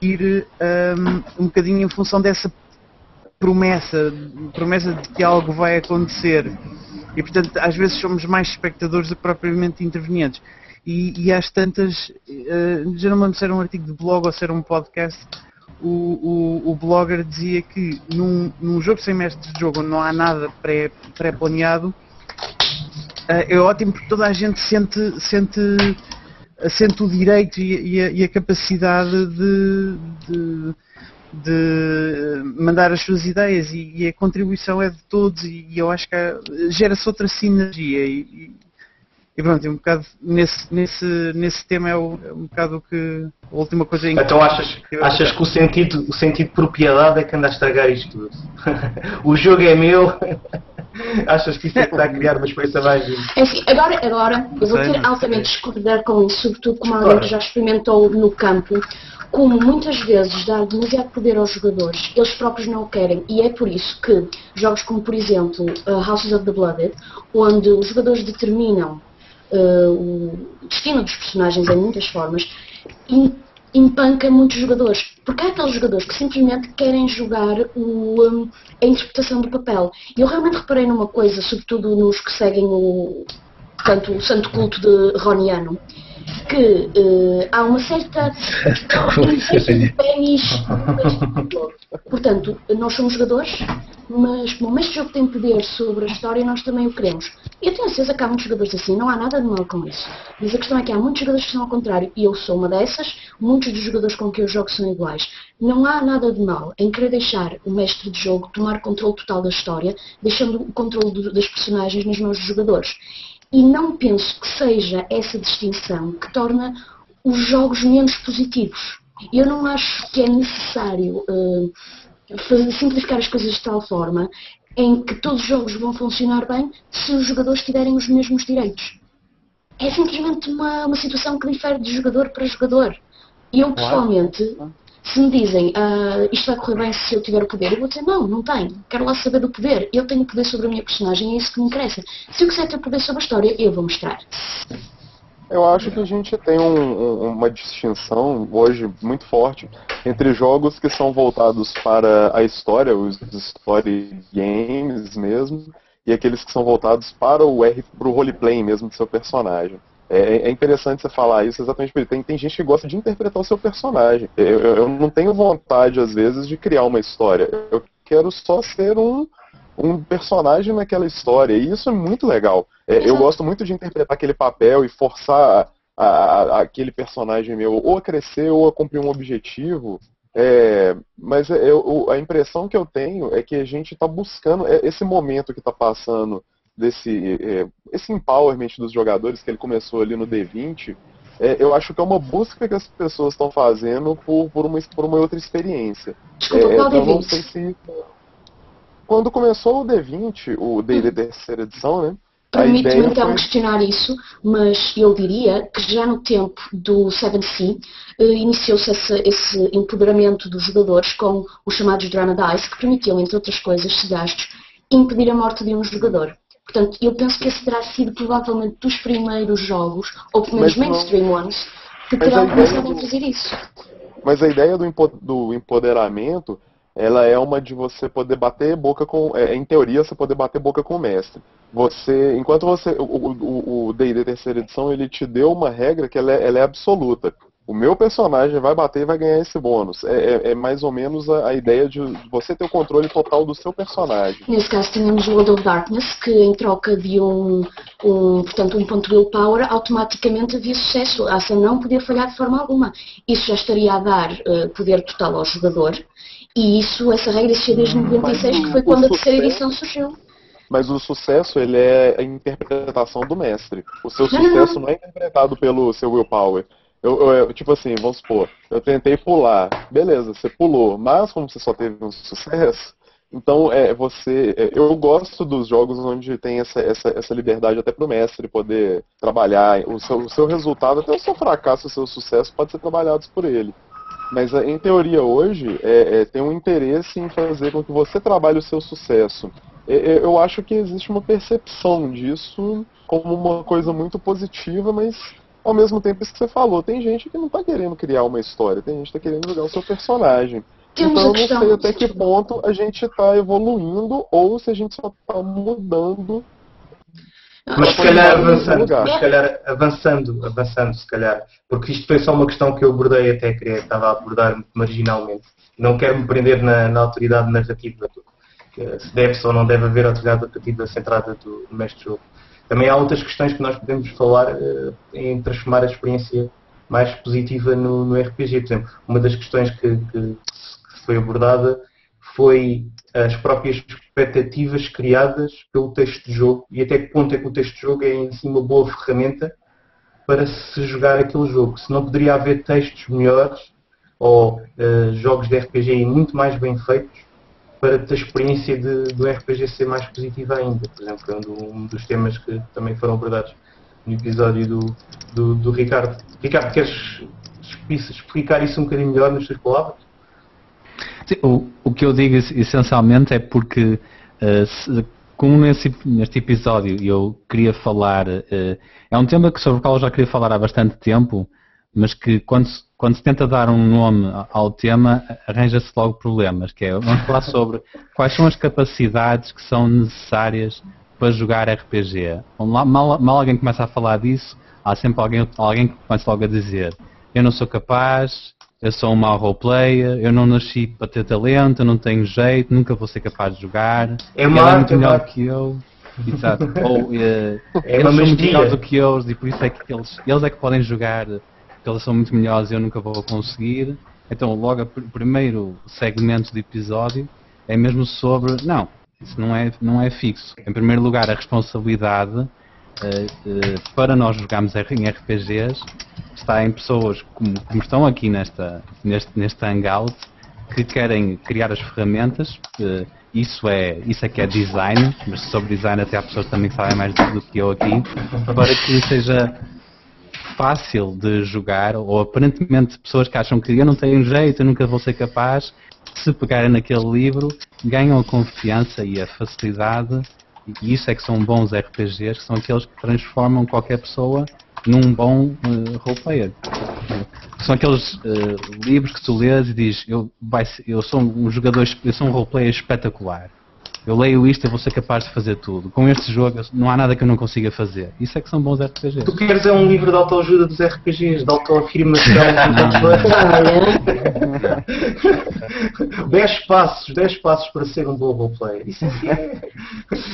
ir um, um bocadinho em função dessa promessa, promessa de que algo vai acontecer. E portanto, às vezes somos mais espectadores do que propriamente intervenientes. E, e às tantas, eh, já não se era um artigo de blog ou se era um podcast, o, o, o blogger dizia que num, num jogo sem mestre de jogo onde não há nada pré- pré-planeado, eh, é ótimo porque toda a gente sente, sente, sente o direito e, e a, e a capacidade de, de, de mandar as suas ideias e, e a contribuição é de todos e, e eu acho que gera-se outra sinergia e, e- e pronto, é um bocado nesse, nesse, nesse tema é, o- é um bocado o que a última coisa em que Então achas, achas que o sentido, o sentido de propriedade é que anda a estragar isto tudo? o jogo é meu. achas que isso é que está a criar uma experiência mais É assim, agora, agora eu vou ter altamente discordar com isso, sobretudo como alguém que já experimentou no campo, como muitas vezes dar demasiado poder aos jogadores, eles próprios não o querem, e é por isso que jogos como, por exemplo, uh, Houses of the Blooded, onde os jogadores determinam uh, o destino dos personagens em muitas formas, em- empanca muitos jogadores. Porque há aqueles jogadores que simplesmente querem jogar o, um, a interpretação do papel. E eu realmente reparei numa coisa, sobretudo nos que seguem o, portanto, o santo culto de Roniano, que eh, há uma certa pênis Portanto, nós somos jogadores, mas como o mestre jogo tem poder sobre a história, nós também o queremos. E eu tenho certeza que há muitos jogadores assim, não há nada de mal com isso. Mas a questão é que há muitos jogadores que são ao contrário, e eu sou uma dessas, muitos dos jogadores com quem eu jogo são iguais. Não há nada de mal em querer deixar o mestre de jogo tomar controle total da história, deixando o controle das personagens nas mãos dos jogadores. E não penso que seja essa distinção que torna os jogos menos positivos. Eu não acho que é necessário eh, fazer- simplificar as coisas de tal forma em que todos os jogos vão funcionar bem se os jogadores tiverem os mesmos direitos. É simplesmente uma, uma situação que difere de jogador para jogador. E eu pessoalmente, se me dizem "Ah, isto vai correr bem se eu tiver o poder, eu vou dizer não, não tenho. Quero lá saber do poder. Eu tenho poder sobre a minha personagem é isso que me interessa. Se eu quiser ter poder sobre a história, eu vou mostrar. Eu acho que a gente tem um- uma distinção hoje muito forte entre jogos que são voltados para a história, os story games mesmo, e aqueles que são voltados para o R, para o roleplay mesmo do seu personagem. É, é interessante você falar isso exatamente porque tem, tem gente que gosta de interpretar o seu personagem. Eu, eu, não tenho vontade, às vezes, de criar uma história. Eu quero só ser um, um personagem naquela história. E isso é muito legal. É, eu gosto muito de interpretar aquele papel e forçar a, a, aquele personagem meu ou a crescer ou a cumprir um objetivo. É, mas eu, a impressão que eu tenho é que a gente está buscando é, esse momento que está passando desse é, esse empowerment dos jogadores que ele começou ali no D20. É, eu acho que é uma busca que as pessoas estão fazendo por, por, uma, por uma outra experiência. Desculpa, é, qual eu não D20? sei se quando começou o D20, o D&D terceira edição, né? Permite-me então foi questionar isso, mas eu diria que já no tempo do 7C eh, iniciou-se esse, esse empoderamento dos jogadores com os chamados Drama Dice, que permitiam, entre outras coisas, se gastos, impedir a morte de um jogador. Portanto, eu penso que esse terá sido provavelmente dos primeiros jogos, ou pelo menos não- mainstream ones, que terão começado a trazer isso. Mas a ideia do, empo- do empoderamento, ela é uma de você poder bater boca com. é, em teoria, você poder bater boca com o mestre. Você, enquanto você. O o- o D&D terceira edição, ele te deu uma regra que ela é, ela é absoluta. O meu personagem vai bater e vai ganhar esse bônus. É, é- é mais ou menos a, a ideia de você ter o controle total do seu personagem. Nesse caso tínhamos o World of Darkness, que em troca de um, um, portanto, um ponto de willpower, automaticamente havia sucesso. A ação não podia falhar de forma alguma. Isso já estaria a dar eh, poder total ao jogador. E isso, essa regra existia desde 96, que foi quando a terceira sucesso- edição surgiu. Mas o sucesso, ele é a interpretação do mestre. O seu Não, não, sucesso não é interpretado pelo seu willpower. Eu, eu- tipo assim, vamos supor, eu tentei pular. Beleza, você pulou. Mas como você só teve um sucesso, então é você. é, eu gosto dos jogos onde tem essa, essa, essa liberdade até pro mestre poder trabalhar. O seu, o seu resultado, até o seu fracasso, o seu sucesso, pode ser trabalhados por ele. Mas é, em teoria hoje é, é, tem um interesse em fazer com que você trabalhe o seu sucesso. É, é, Eu acho que existe uma percepção disso como uma coisa muito positiva, mas ao mesmo tempo isso que você falou, tem gente que não está querendo criar uma história, tem gente que está querendo jogar o seu personagem. Então a eu não questão- sei até que ponto a gente está evoluindo ou se a gente só está mudando. Mas se calhar avançando, mas se calhar avançando, avançando, se calhar, porque isto foi só uma questão que eu abordei até queria, estava a abordar marginalmente. Não quero me prender na, na autoridade narrativa, do, que se deve ou não deve haver autoridade narrativa centrada do, do mestre jogo. Também há outras questões que nós podemos falar eh, em transformar a experiência mais positiva no, no RPG. Por exemplo, uma das questões que, que, que foi abordada foi as próprias expectativas criadas pelo texto de jogo e até que ponto é que o texto de jogo é em si uma boa ferramenta para se jogar aquele jogo. Se não poderia haver textos melhores ou eh, jogos de RPG muito mais bem feitos para a experiência de, do RPG ser mais positiva ainda. Por exemplo, foi um, do- dos temas que também foram abordados no episódio do, do, do Ricardo. Ricardo, queres explicar isso um bocadinho melhor nas tuas palavras? Sim, o, o que eu digo es- essencialmente é porque, eh, se- como nesse, neste episódio eu queria falar, eh, é um tema que, sobre o qual eu já queria falar há bastante tempo, mas que quando, se- quando se tenta dar um nome ao tema, arranja-se logo problemas, que é, vamos falar sobre quais são as capacidades que são necessárias para jogar RPG. Mal, mal- alguém começa a falar disso, há sempre alguém, alguém que começa logo a dizer eu não sou capaz, eu sou um mau roleplayer, eu não nasci para ter talento, eu não tenho jeito, nunca vou ser capaz de jogar, É ele é muito melhor que eu. Exato. Ou eh, É eles são muito melhores do que eu e por isso é que eles, eles é que podem jogar, porque eles são muito melhores e eu nunca vou conseguir. Então logo o primeiro segmento do episódio é mesmo sobre, não, isso não é, não é fixo. Em primeiro lugar a responsabilidade eh, eh, para nós jogarmos em RPGs está em pessoas como, como estão aqui nesta, neste, neste hangout que querem criar as ferramentas. eh, isso é, isso é que é design, mas sobre design até há pessoas também que sabem mais do que eu aqui, para que seja fácil de jogar, ou aparentemente pessoas que acham que eu não tenho jeito, eu nunca vou ser capaz, se pegarem naquele livro, ganham a confiança e a facilidade, e isso é que são bons RPGs, que são aqueles que transformam qualquer pessoa num bom uh, roleplayer. São aqueles eh, livros que tu lês e dizes, eu, vai eu sou um jogador, eu sou um roleplayer espetacular. Eu leio isto, eu vou ser capaz de fazer tudo. Com este jogo não há nada que eu não consiga fazer. Isso é que são bons RPGs. Tu queres é um livro de autoajuda dos RPGs, de autoafirmação. 10 passos, 10 passos para ser um bom roleplayer. Isso é que é.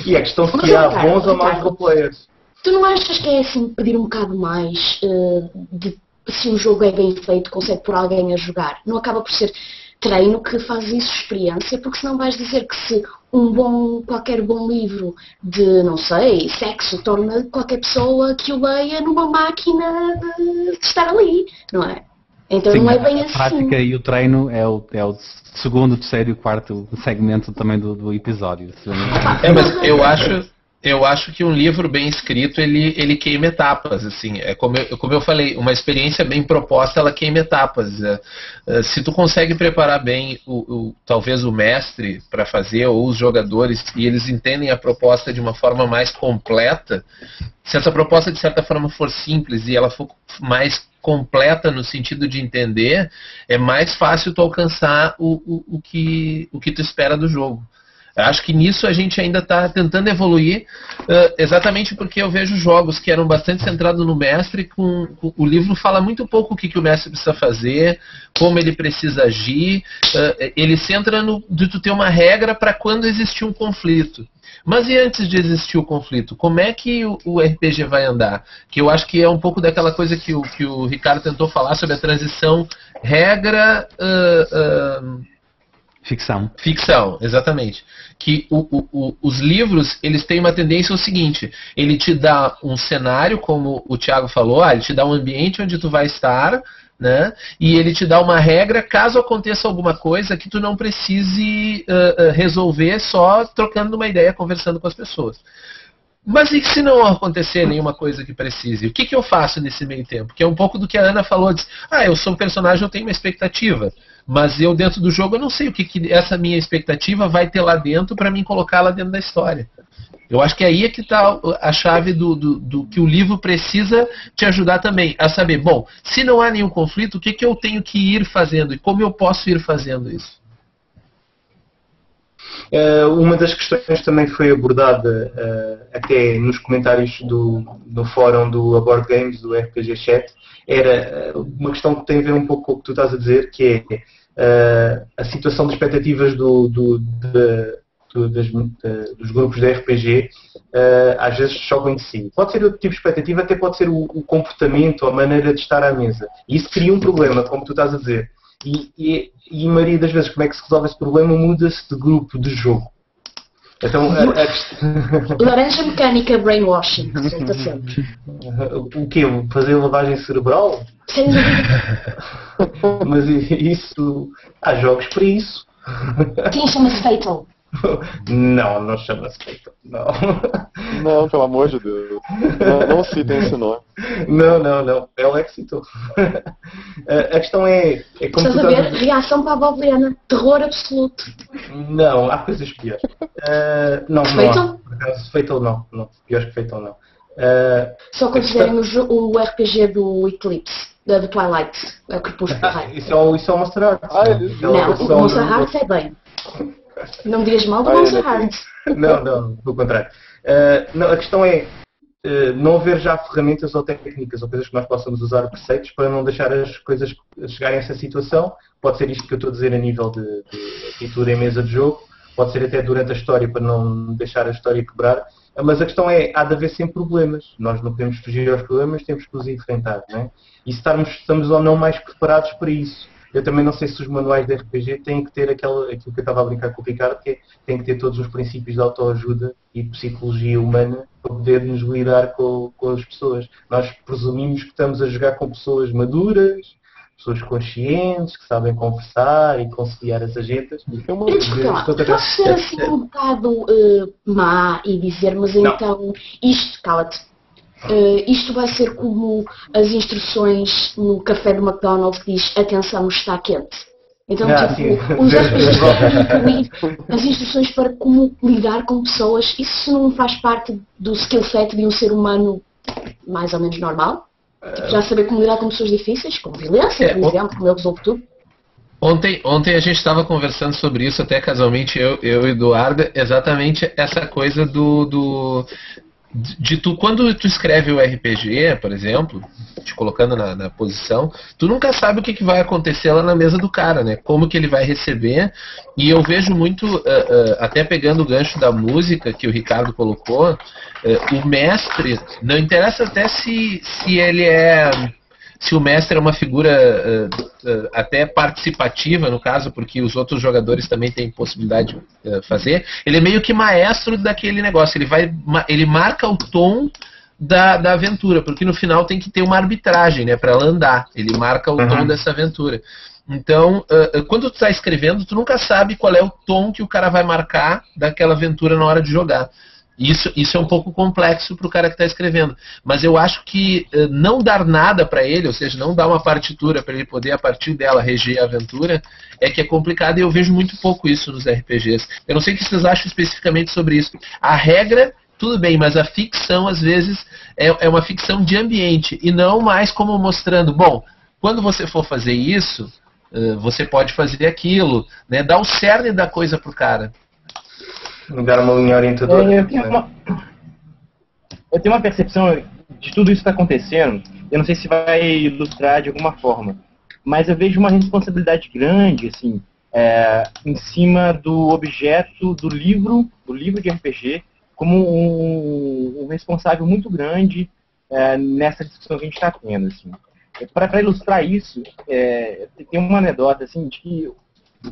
E é questão de criar bons ou maus roleplayers. Tu não achas que é assim pedir um bocado mais uh, de se um jogo é bem feito, consegue pôr alguém a jogar? Não acaba por ser treino que faz isso experiência, porque senão vais dizer que se um bom, qualquer bom livro de, não sei, sexo torna qualquer pessoa que o leia numa máquina de, de estar ali, não é? Então Sim, não é bem a assim. A prática e o treino é o, é o segundo, terceiro e quarto segmento também do, do episódio. É, mas eu acho, eu acho que um livro bem escrito ele, ele queima etapas assim. É como eu, como eu falei uma experiência bem proposta ela queima etapas. É, é, se tu consegue preparar bem o, o talvez o mestre para fazer ou os jogadores e eles entendem a proposta de uma forma mais completa se essa proposta de certa forma for simples e ela for mais completa no sentido de entender é mais fácil tu alcançar o, o, o que o que tu espera do jogo Acho que nisso a gente ainda está tentando evoluir, uh, exatamente porque eu vejo jogos que eram bastante centrados no mestre, com, com, o livro fala muito pouco o que, que o mestre precisa fazer, como ele precisa agir, uh, ele centra no, de tu ter uma regra para quando existir um conflito. Mas e antes de existir o conflito, como é que o, o, RPG vai andar? Que eu acho que é um pouco daquela coisa que o, que o Ricardo tentou falar sobre a transição regra. Uh, Ficção. Ficção, exatamente. Que o, o, o, os livros, eles têm uma tendência ao seguinte, ele te dá um cenário, como o Tiago falou, ah, ele te dá um ambiente onde tu vai estar, né? E ele te dá uma regra caso aconteça alguma coisa que tu não precise uh, resolver só trocando uma ideia, conversando com as pessoas. Mas e se não acontecer nenhuma coisa que precise? O que, que eu faço nesse meio tempo? Que é um pouco do que a Ana falou. Diz, ah, eu sou um personagem, eu tenho uma expectativa mas eu dentro do jogo eu não sei o que, que essa minha expectativa vai ter lá dentro para mim colocar lá dentro da história. Eu acho que aí é que está a chave do, do, do, que o livro precisa te ajudar também a saber, bom, se não há nenhum conflito, o que, que eu tenho que ir fazendo e como eu posso ir fazendo isso? Uh, uma das questões também foi abordada uh, até nos comentários do, do fórum do Aboard Games, do RPG Chat, era uh, uma questão que tem a ver um pouco com o que tu estás a dizer, que é a situação de expectativas do, do, de, das, dos grupos de RPG às vezes chocam de si. Pode ser outro tipo de expectativa, até pode ser o, o comportamento, a maneira de estar à mesa. E isso cria um problema, como tu estás a dizer. E, e, e a maioria das vezes, como é que se resolve esse problema? Muda-se de grupo de jogo. Então, a, a... Laranja mecânica brainwashing, resulta sempre. O quê? Fazer lavagem cerebral? Sem dúvida. Mas isso. Há jogos para isso. Quem chama-se Fatal? Não, não chama-se Fatal. Não. Não, pelo amor de Deus. Não, não citem esse nome. Não, não, não. É o citou. A questão é. é como Estás a ver? Reação para a Bobliana. Terror absoluto. Não, há coisas piores. Uh, não, não. Há. Fatal não. não. Piores que Fatal não. Uh, Só considerem questão... o, RPG do Eclipse. Da Twilight, o Crepúsculo. Ah, isso, é o, isso é o Monster Hearts. Ah, é não, o Monster Hearts é bem. Não me digas mal do Monster Hearts. Não, não, pelo contrário. Uh, não, a questão é uh, não haver já ferramentas ou técnicas ou coisas que nós possamos usar preceitos para não deixar as coisas chegarem a essa situação. Pode ser isto que eu estou a dizer a nível de, de atitude em mesa de jogo, pode ser até durante a história para não deixar a história quebrar. Mas a questão é, há de haver sempre problemas. Nós não podemos fugir aos problemas, temos que os enfrentar. Não é? E se estamos ou não mais preparados para isso. Eu também não sei se os manuais de RPG têm que ter aquela, aquilo que eu estava a brincar com o Ricardo, que é, têm que ter todos os princípios de autoajuda e de psicologia humana para podermos lidar com, com as pessoas. Nós presumimos que estamos a jogar com pessoas maduras, pessoas conscientes, que sabem conversar e conciliar as agendas. Posso ser assim um bocado uh, má e dizer, mas não. então isto, cala-te, Uh, isto vai ser como as instruções no café do McDonald's que diz atenção está quente. Então, ah, tipo, os RPGs podem incluir as instruções para como lidar com pessoas. Isso não faz parte do skill set de um ser humano mais ou menos normal? Tipo, já saber como lidar com pessoas difíceis, com violência, é, por exemplo, como eu resolvo tudo. Ontem, ontem a gente estava conversando sobre isso, até casualmente eu, eu e Eduardo, exatamente essa coisa do, do de tu quando tu escreve o RPG, por exemplo, te colocando na, na, posição, tu nunca sabe o que, que vai acontecer lá na mesa do cara, né? Como que ele vai receber. E eu vejo muito, uh, uh, até pegando o gancho da música que o Ricardo colocou, uh, o mestre, não interessa até se, se ele é se o mestre é uma figura uh, uh, até participativa, no caso, porque os outros jogadores também têm possibilidade de uh, fazer, ele é meio que maestro daquele negócio. Ele vai, ele marca o tom da, da aventura, porque no final tem que ter uma arbitragem, né, para ela andar. Ele marca o uhum. tom dessa aventura. Então, quando tu está escrevendo, tu nunca sabe qual é o tom que o cara vai marcar daquela aventura na hora de jogar. Isso, isso é um pouco complexo para o cara que está escrevendo. Mas eu acho que uh, não dar nada para ele, ou seja, não dar uma partitura para ele poder, a partir dela, reger a aventura, é que é complicado e eu vejo muito pouco isso nos RPGs. Eu não sei o que vocês acham especificamente sobre isso. A regra, tudo bem, mas a ficção, às vezes, é, é uma ficção de ambiente e não mais como mostrando, bom, quando você for fazer isso, uh, você pode fazer aquilo, né? Dá o cerne da coisa pro cara dar uma linha orientadora. É, eu, tenho uma, eu tenho uma percepção de tudo isso que está acontecendo. Eu não sei se vai ilustrar de alguma forma, mas eu vejo uma responsabilidade grande, assim, é, em cima do objeto do livro, do livro de RPG, como um, um responsável muito grande é, nessa discussão que a gente está tendo. Assim. Para ilustrar isso, é, tem uma anedota assim, de que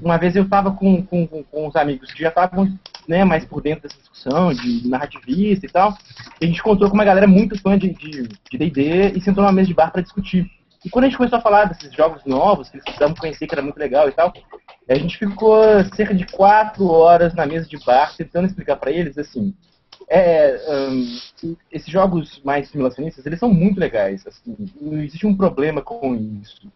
uma vez eu estava com, com, com uns amigos que já estavam né, mais por dentro dessa discussão de narrativista e tal. E a gente encontrou com uma galera muito fã de D&D e sentou numa mesa de bar para discutir. E quando a gente começou a falar desses jogos novos, que eles precisavam conhecer, que era muito legal e tal, a gente ficou cerca de quatro horas na mesa de bar tentando explicar para eles, assim, é, um, esses jogos mais simulacionistas, eles são muito legais. Assim, não existe um problema com isso.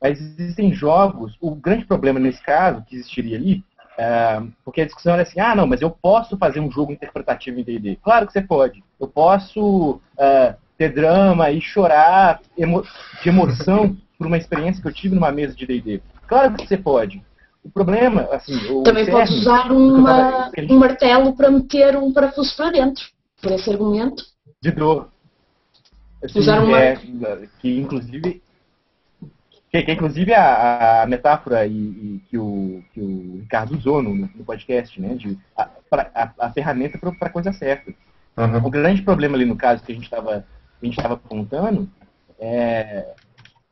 Mas existem jogos, o grande problema nesse caso, que existiria ali, é, porque a discussão era assim, ah, não, mas eu posso fazer um jogo interpretativo em D&D. Claro que você pode. Eu posso uh, ter drama e chorar emo de emoção por uma experiência que eu tive numa mesa de D&D. Claro que você pode. O problema, assim... O Também pode usar uma, um martelo para meter um parafuso para dentro, por esse argumento. De dor. Assim, usar uma... É, que, inclusive, que, que inclusive a, a metáfora e, e, que, o, que o Ricardo usou no, no podcast, né? De, a, pra, a, a ferramenta para a coisa certa. Uhum. O grande problema ali no caso que a gente estava a gente estava apontando é,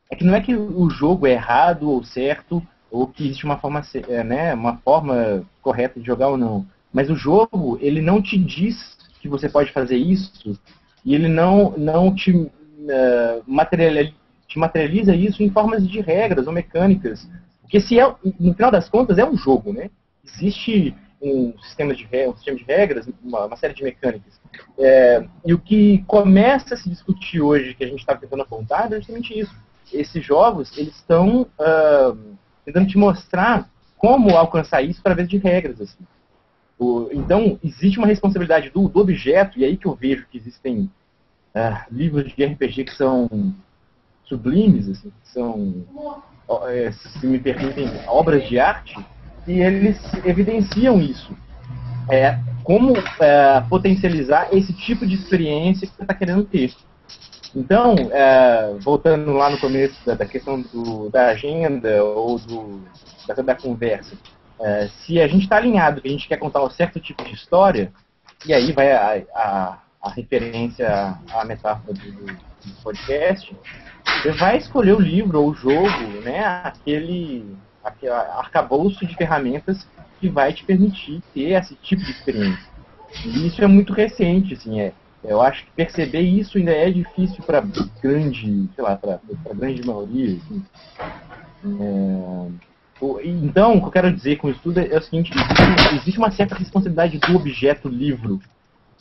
é que não é que o jogo é errado ou certo ou que existe uma forma é, né uma forma correta de jogar ou não mas o jogo ele não te diz que você pode fazer isso e ele não não te uh, materializa te materializa isso em formas de regras ou mecânicas. Porque se é, no final das contas, é um jogo, né? Existe um sistema de, um sistema de regras, uma, uma série de mecânicas. É, e o que começa a se discutir hoje, que a gente está tentando apontar, é justamente isso. Esses jogos, eles estão uh, tentando te mostrar como alcançar isso através de regras. Assim. O, então, existe uma responsabilidade do, do, objeto, e é aí que eu vejo que existem uh, livros de RPG que são sublimes, assim, que são, é, se me permitem, obras de arte, e eles evidenciam isso. É, como é, potencializar esse tipo de experiência que você está querendo ter. Então, é, voltando lá no começo da, da questão do, da agenda ou do, da, da conversa, é, se a gente está alinhado que a gente quer contar um certo tipo de história, e aí vai a, a, a referência à metáfora do, do podcast, vai escolher o livro ou o jogo, né, aquele, aquele arcabouço de ferramentas que vai te permitir ter esse tipo de experiência. E isso é muito recente, assim, é. Eu acho que perceber isso ainda é difícil para grande, sei lá, para grande maioria. Assim. É, então, o que eu quero dizer com isso tudo é, o seguinte: existe, existe uma certa responsabilidade do objeto livro,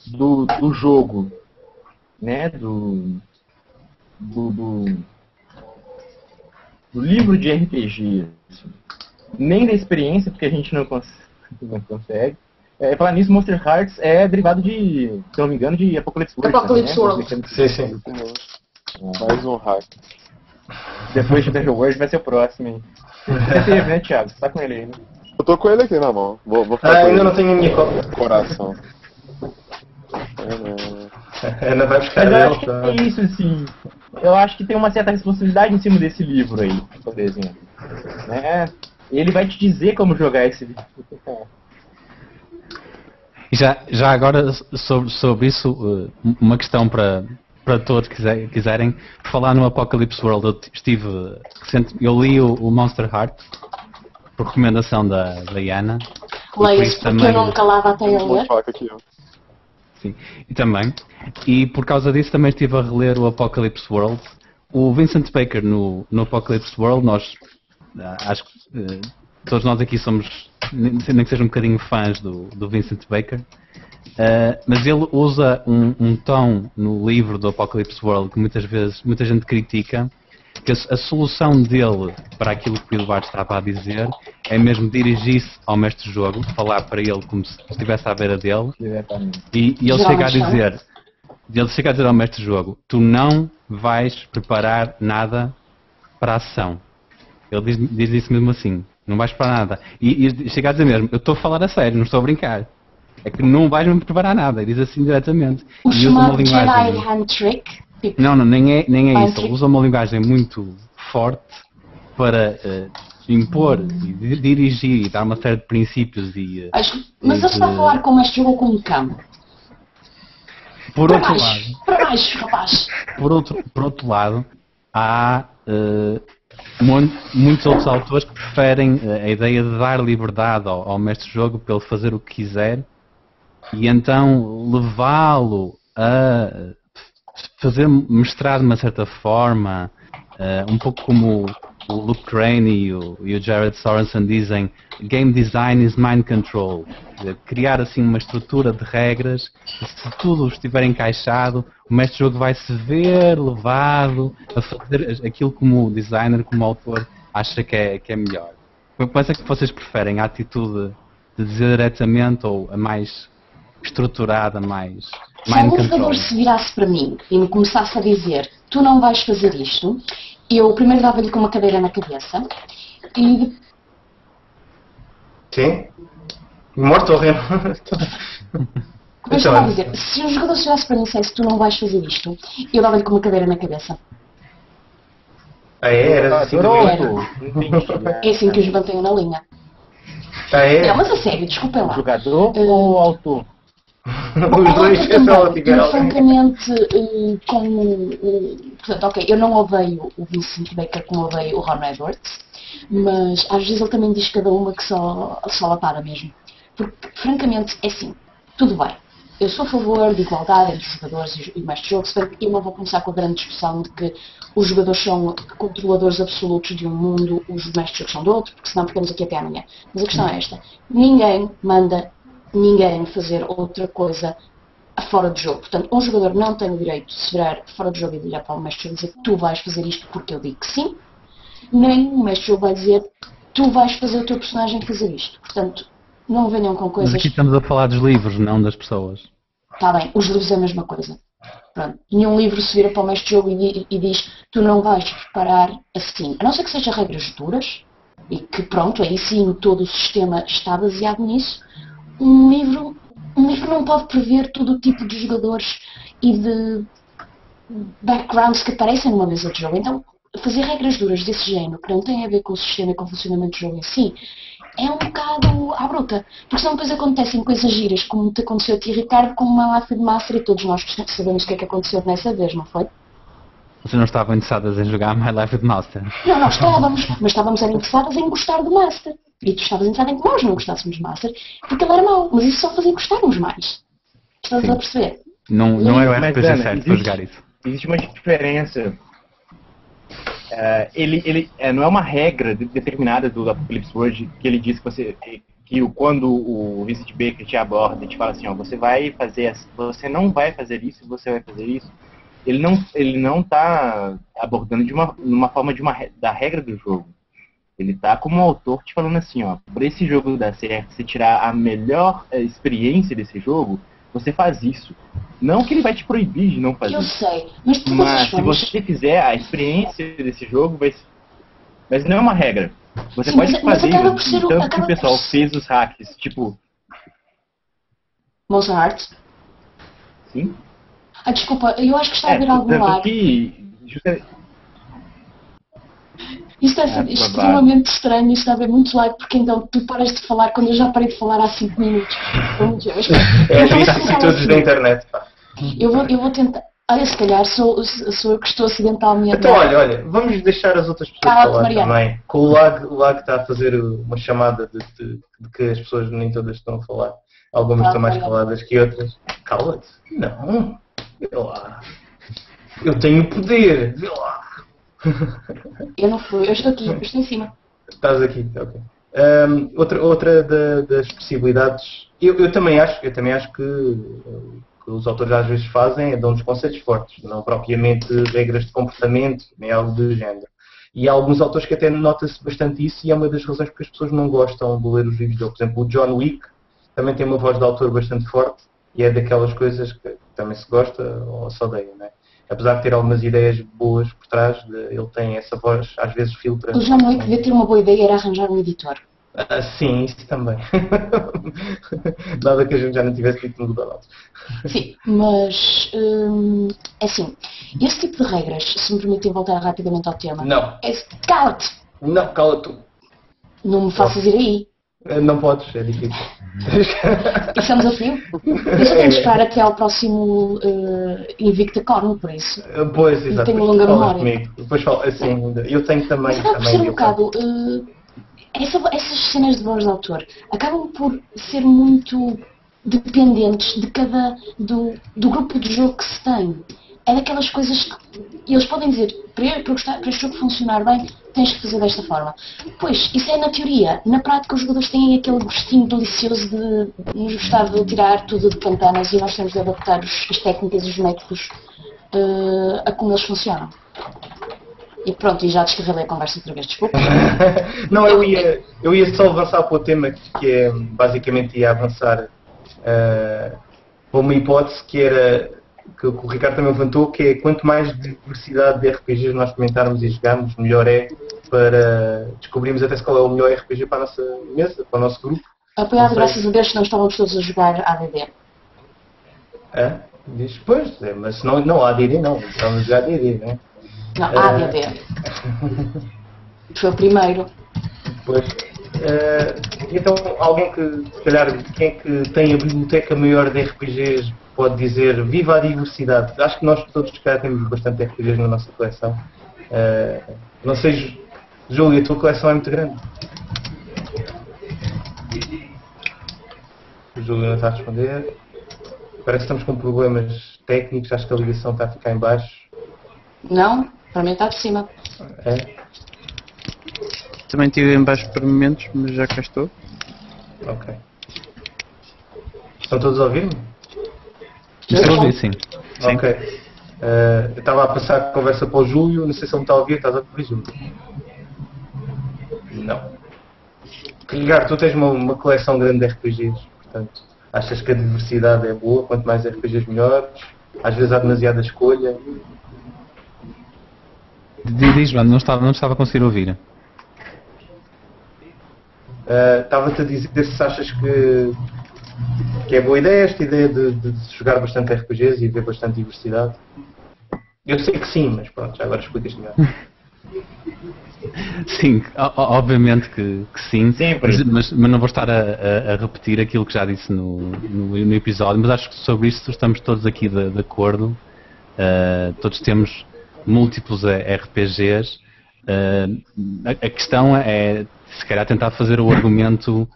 do, do jogo, né, do, do, do, do livro de RPG, assim. nem da experiência, porque a gente não, cons não consegue. É, falar nisso, Monster Hearts é derivado de, se não me engano, de Apocalypse World. Apocalypse né? World. Sim, sim. Mais um hack. Depois de The World vai ser o próximo, hein? Você teve, né, Thiago? Você tá com ele aí, né? Eu tô com ele aqui na mão. Vou, vou ficar Ah, com ainda ele não tenho no coração. É, A Ana vai buscar Mas eu acho que é isso, assim. Eu acho que tem uma certa responsabilidade em cima desse livro aí, por exemplo. Né? Ele vai te dizer como jogar esse livro. Já, já agora sobre, sobre isso, eh, uma questão para, para todos que quiser- quiserem, por falar no Apocalypse World, eu estive recente, eu li o, o Monster Heart por recomendação da, da Iana. Isso porque também- eu não me calava até a vou ler. Sim, e também. E por causa disso também estive a reler o Apocalypse World. O Vincent Baker no, no Apocalypse World, nós ah, acho que eh, todos nós aqui somos, nem que sejam um bocadinho fãs do, do Vincent Baker. Ah, mas ele usa um, um tom no livro do Apocalypse World que muitas vezes muita gente critica, que a, a solução dele para aquilo que o Eduardo estava a dizer é mesmo dirigir-se ao mestre do jogo, falar para ele como se estivesse à beira dele e, e ele chega a dizer, ele chega a dizer ao mestre do jogo, tu não vais preparar nada para a ação. Ele diz, diz isso mesmo assim, não vais preparar nada. E, e chega a dizer mesmo, eu estou a falar a sério, não estou a brincar. É que não vais me preparar nada, ele diz assim diretamente. O E usa uma chamado Jedi linguagem. Hand Trick. Tipo, Não, não, nem é, nem é isso. Ele sim. usa uma linguagem muito forte para eh, impor e di- dirigir e dar uma série de princípios e eh, acho mas de- ele está a falar como este jogo com um cão. por Para outro lado. baixo, para baixo, rapaz. Por outro, por outro lado, há mon- muitos outros autores que preferem a ideia de dar liberdade ao, ao mestre jogo para ele fazer o que quiser e então levá-lo a fazer mestrar de uma certa forma, eh, um pouco como o Luke Crane e o, e o Jared Sorensen dizem, game design is mind control. Criar assim uma estrutura de regras se tudo estiver encaixado, o mestre jogo vai se ver levado a fazer aquilo como o designer, como o autor acha que é, que é melhor. Quais é que vocês preferem? A atitude de dizer diretamente ou a mais estruturada, mais Se mind algum control? jogador se virasse para mim e me começasse a dizer tu não vais fazer isto, eu primeiro dava-lhe com uma cadeira na cabeça e Sim? Morto ou reno? estava a dizer, se o jogador chegasse para mim e dissesse tu não vais fazer isto, eu dava-lhe com uma cadeira na cabeça. Ah, é? Era assim que Pronto. eu- Entendi. É assim que os mantenho na linha. Ah, é? Não, mas a sério, desculpem lá. Jogador Eh, ou autor? Os dois, Eu tiver eu, francamente, eh, com o- Portanto, ok, eu não odeio o Vincent Baker como odeio o Ron Edwards, mas às vezes ele também diz cada uma que só, só lá para mesmo. Porque, francamente, é assim, tudo bem. Eu sou a favor de igualdade entre os jogadores e mestre de jogo, se bem que eu não vou começar com a grande discussão de que os jogadores são controladores absolutos de um mundo, os mestres de jogo são do outro, porque senão ficamos aqui até amanhã. Mas a questão é esta, ninguém manda ninguém fazer outra coisa fora de jogo. Portanto, um jogador não tem o direito de se virar fora de jogo e de olhar para o mestre e dizer tu vais fazer isto porque eu digo que sim, nem o mestre jogo vai dizer tu vais fazer o teu personagem fazer isto. Portanto, não venham com Mas coisas. aqui estamos a falar dos livros, não das pessoas. Está bem, os livros é a mesma coisa. Pronto. Nenhum livro se vira para o mestre de jogo e, e diz tu não vais preparar assim. A não ser que seja regras duras e que pronto, aí sim todo o sistema está baseado nisso. Um livro, um livro não pode prever todo o tipo de jogadores e de backgrounds que aparecem numa mesa de jogo. Então, fazer regras duras desse género, que não têm a ver com o sistema e com o funcionamento do jogo em si, é um bocado à bruta. Porque senão depois acontecem coisas giras, como te aconteceu a ti, Ricardo, com uma Life de Master e todos nós sabemos o que é que aconteceu nessa vez, não foi? Vocês não estavam interessadas em jogar My Life with Master. Não, nós estávamos, mas estávamos interessadas em gostar do Master. E tu estavas interessado em que nós não gostássemos do Master, porque ele era mau, mas isso só fazia gostarmos mais. Estás Sim. a perceber? Não, não era o Mas, RPG certo para jogar isso. Existe uma diferença. É, ele ele é, não é uma regra de- determinada do Apocalypse World que ele diz que você que, o- quando o Vincent Baker te aborda e te fala assim, ó, você vai fazer, você não vai fazer isso, você vai fazer isso. Ele não ele não está abordando de uma numa forma de uma da regra do jogo. Ele tá como autor te falando assim, ó, para esse jogo dar certo, você tirar a melhor eh, experiência desse jogo, você faz isso. Não que ele vai te proibir de não fazer. Eu sei, mas Mas as se você fizer, a experiência desse jogo vai ser... Mas não é uma regra. Você Sim, pode mas- mas fazer acaba por ser tanto que o pessoal por- fez os hacks, tipo, Hearts. sim. Ah, desculpa, eu acho que está a haver algum lag. que justa- Isso deve ser É, extremamente estranho, isso deve haver muito lag, porque então tu paras de falar quando eu já parei de falar há 5 minutos. É todos assim. da internet. pá. Eu vou, eu vou tentar. Olha, se calhar sou, sou eu que estou acidentalmente. Então, olha, olha, vamos deixar as outras pessoas Cala-te, falar Mariana. também. Com o lag, o lag está a fazer uma chamada de, de- de que as pessoas nem todas estão a falar. Algumas Cala-te, estão mais Mariana. caladas que outras. Cala-te. Não. Vê lá. Eu tenho poder. Vê lá. Eu não fui, eu estou aqui, eu estou em cima. Estás aqui, ok. Ahm, outra outra da- das possibilidades, eu, eu também acho, eu também acho que, uh, que os autores às vezes fazem é dão-nos conceitos fortes, não propriamente regras de comportamento, nem algo do género. E há alguns autores que até nota-se bastante isso e é uma das razões porque as pessoas não gostam de ler os livros dele. Por exemplo, o John Wick também tem uma voz de autor bastante forte e é daquelas coisas que também se gosta ou se odeia, não é? Apesar de ter algumas ideias boas por trás, ele tem essa voz, às vezes filtra. O John Wick devia ter uma boa ideia, era arranjar um editor. Ah, sim, isso também. Nada que a gente já não tivesse dito no Donald. Sim, mas hum, é assim, esse tipo de regras, se me permitem voltar rapidamente ao tema, Não, é cala-te, não, cala tu. não me faças ir aí. Eh, Não podes, é difícil. É um desafio. Eu só tenho de esperar até ao próximo uh, Invicta Corn, por isso. Eh, pois, exato. tenho depois longa memória. comigo. Depois falo, assim, ainda. Eu tenho também. Mas acaba por ser um bocado. uh, essa- essas cenas de voz de autor acabam por ser muito dependentes de cada. do, do grupo de jogo que se tem. É daquelas coisas que eles podem dizer, para, para, gostar- para este jogo funcionar bem, tens que fazer desta forma. Pois, isso é na teoria. Na prática, os jogadores têm aquele gostinho delicioso de nos gostar de tirar tudo de pantanas e nós temos de adaptar as técnicas e os métodos uh, a como eles funcionam. E pronto, e já descarrilei a conversa outra vez, desculpa. não, eu ia, eu ia só avançar para o tema que é, basicamente ia avançar eh, para uma hipótese que era que o Ricardo também levantou, que é quanto mais diversidade de RPGs nós experimentarmos e jogarmos, melhor é para descobrirmos até se qual é o melhor RPG para a nossa mesa, para o nosso grupo. Apoiado, Não graças a Deus, que não estávamos todos a jogar ADD. Hã? Diz, pois, é, mas não, não ADD não, estamos a jogar ADD? Não, É. ADD. Foi o primeiro. Pois. Eh, então, alguém que, se calhar, quem é que tem a biblioteca maior de RPGs pode dizer viva a diversidade. Acho que nós todos, se calhar, temos bastante RPGs na nossa coleção. Eh, não sei, Júlia, a tua coleção é muito grande. O Júlio não está a responder. Parece que estamos com problemas técnicos, acho que a ligação está a ficar em baixo. Não, para mim está de cima. É? Também tive em baixo por momentos, mas já cá estou. Ok. Estão todos a ouvir-me? Estou a ouvir, sim. Sim. Ok. Eh, eu estava a passar a conversa para o Júlio, não sei se ele me está a ouvir, estás a ouvir, Júlio? Não. Ricardo, tu tens uma, uma coleção grande de RPGs, portanto, achas que a diversidade é boa, quanto mais RPGs melhores, às vezes há demasiada escolha. Diz, João, não estava, não estava a conseguir ouvir. Eh, Estava-te a dizer se achas que, que é boa ideia esta ideia de, de jogar bastante RPGs e ver bastante diversidade. Eu sei que sim, mas pronto, já agora explicas melhor. Sim, obviamente que, que sim. Mas, mas- não vou estar a, a- repetir aquilo que já disse no, no- no episódio, mas acho que sobre isso estamos todos aqui de, de acordo. Uh, todos temos múltiplos eh, RPGs. Uh, a, a questão é, se calhar, tentar fazer o argumento,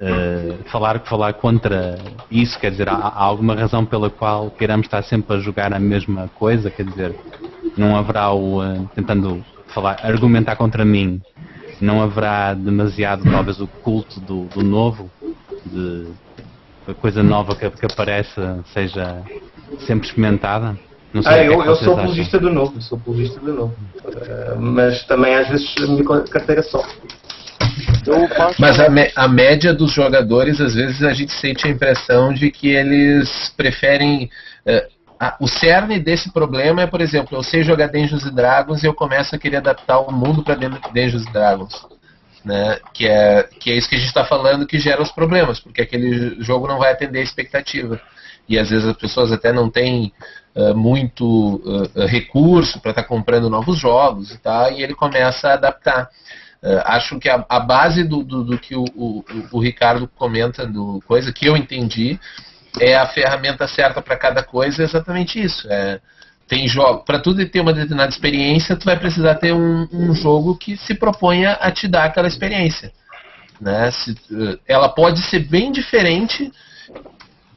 uh, falar, falar contra isso, quer dizer, há, há alguma razão pela qual queiramos estar sempre a jogar a mesma coisa, quer dizer, não haverá o, uh, tentando falar, argumentar contra mim, não haverá demasiado, talvez, o culto do, do novo, de a coisa nova que, que apareça seja sempre experimentada. Não sei Ah, é eu, que eu sou apologista do novo, sou apologista do novo. Eh, mas também às vezes a minha carteira só. Mas a, a, média dos jogadores, às vezes a gente sente a impressão de que eles preferem. Uh, a, o cerne desse problema é, por exemplo, eu sei jogar Dungeons Dragons e eu começo a querer adaptar o mundo para Dungeons Dragons. Né? Que, é, que é isso que a gente está falando que gera os problemas, porque aquele jogo não vai atender a expectativa. E às vezes as pessoas até não têm uh, muito uh, recurso para estar tá comprando novos jogos e tal, e ele começa a adaptar. Uh, acho que a, a base do, do, do que o, o, o, Ricardo comenta, do coisa que eu entendi, é a ferramenta certa para cada coisa, é exatamente isso. É, tem jogo para tudo ter uma determinada experiência, tu vai precisar ter um, um, jogo que se proponha a te dar aquela experiência. Né? Se, eh, ela pode ser bem diferente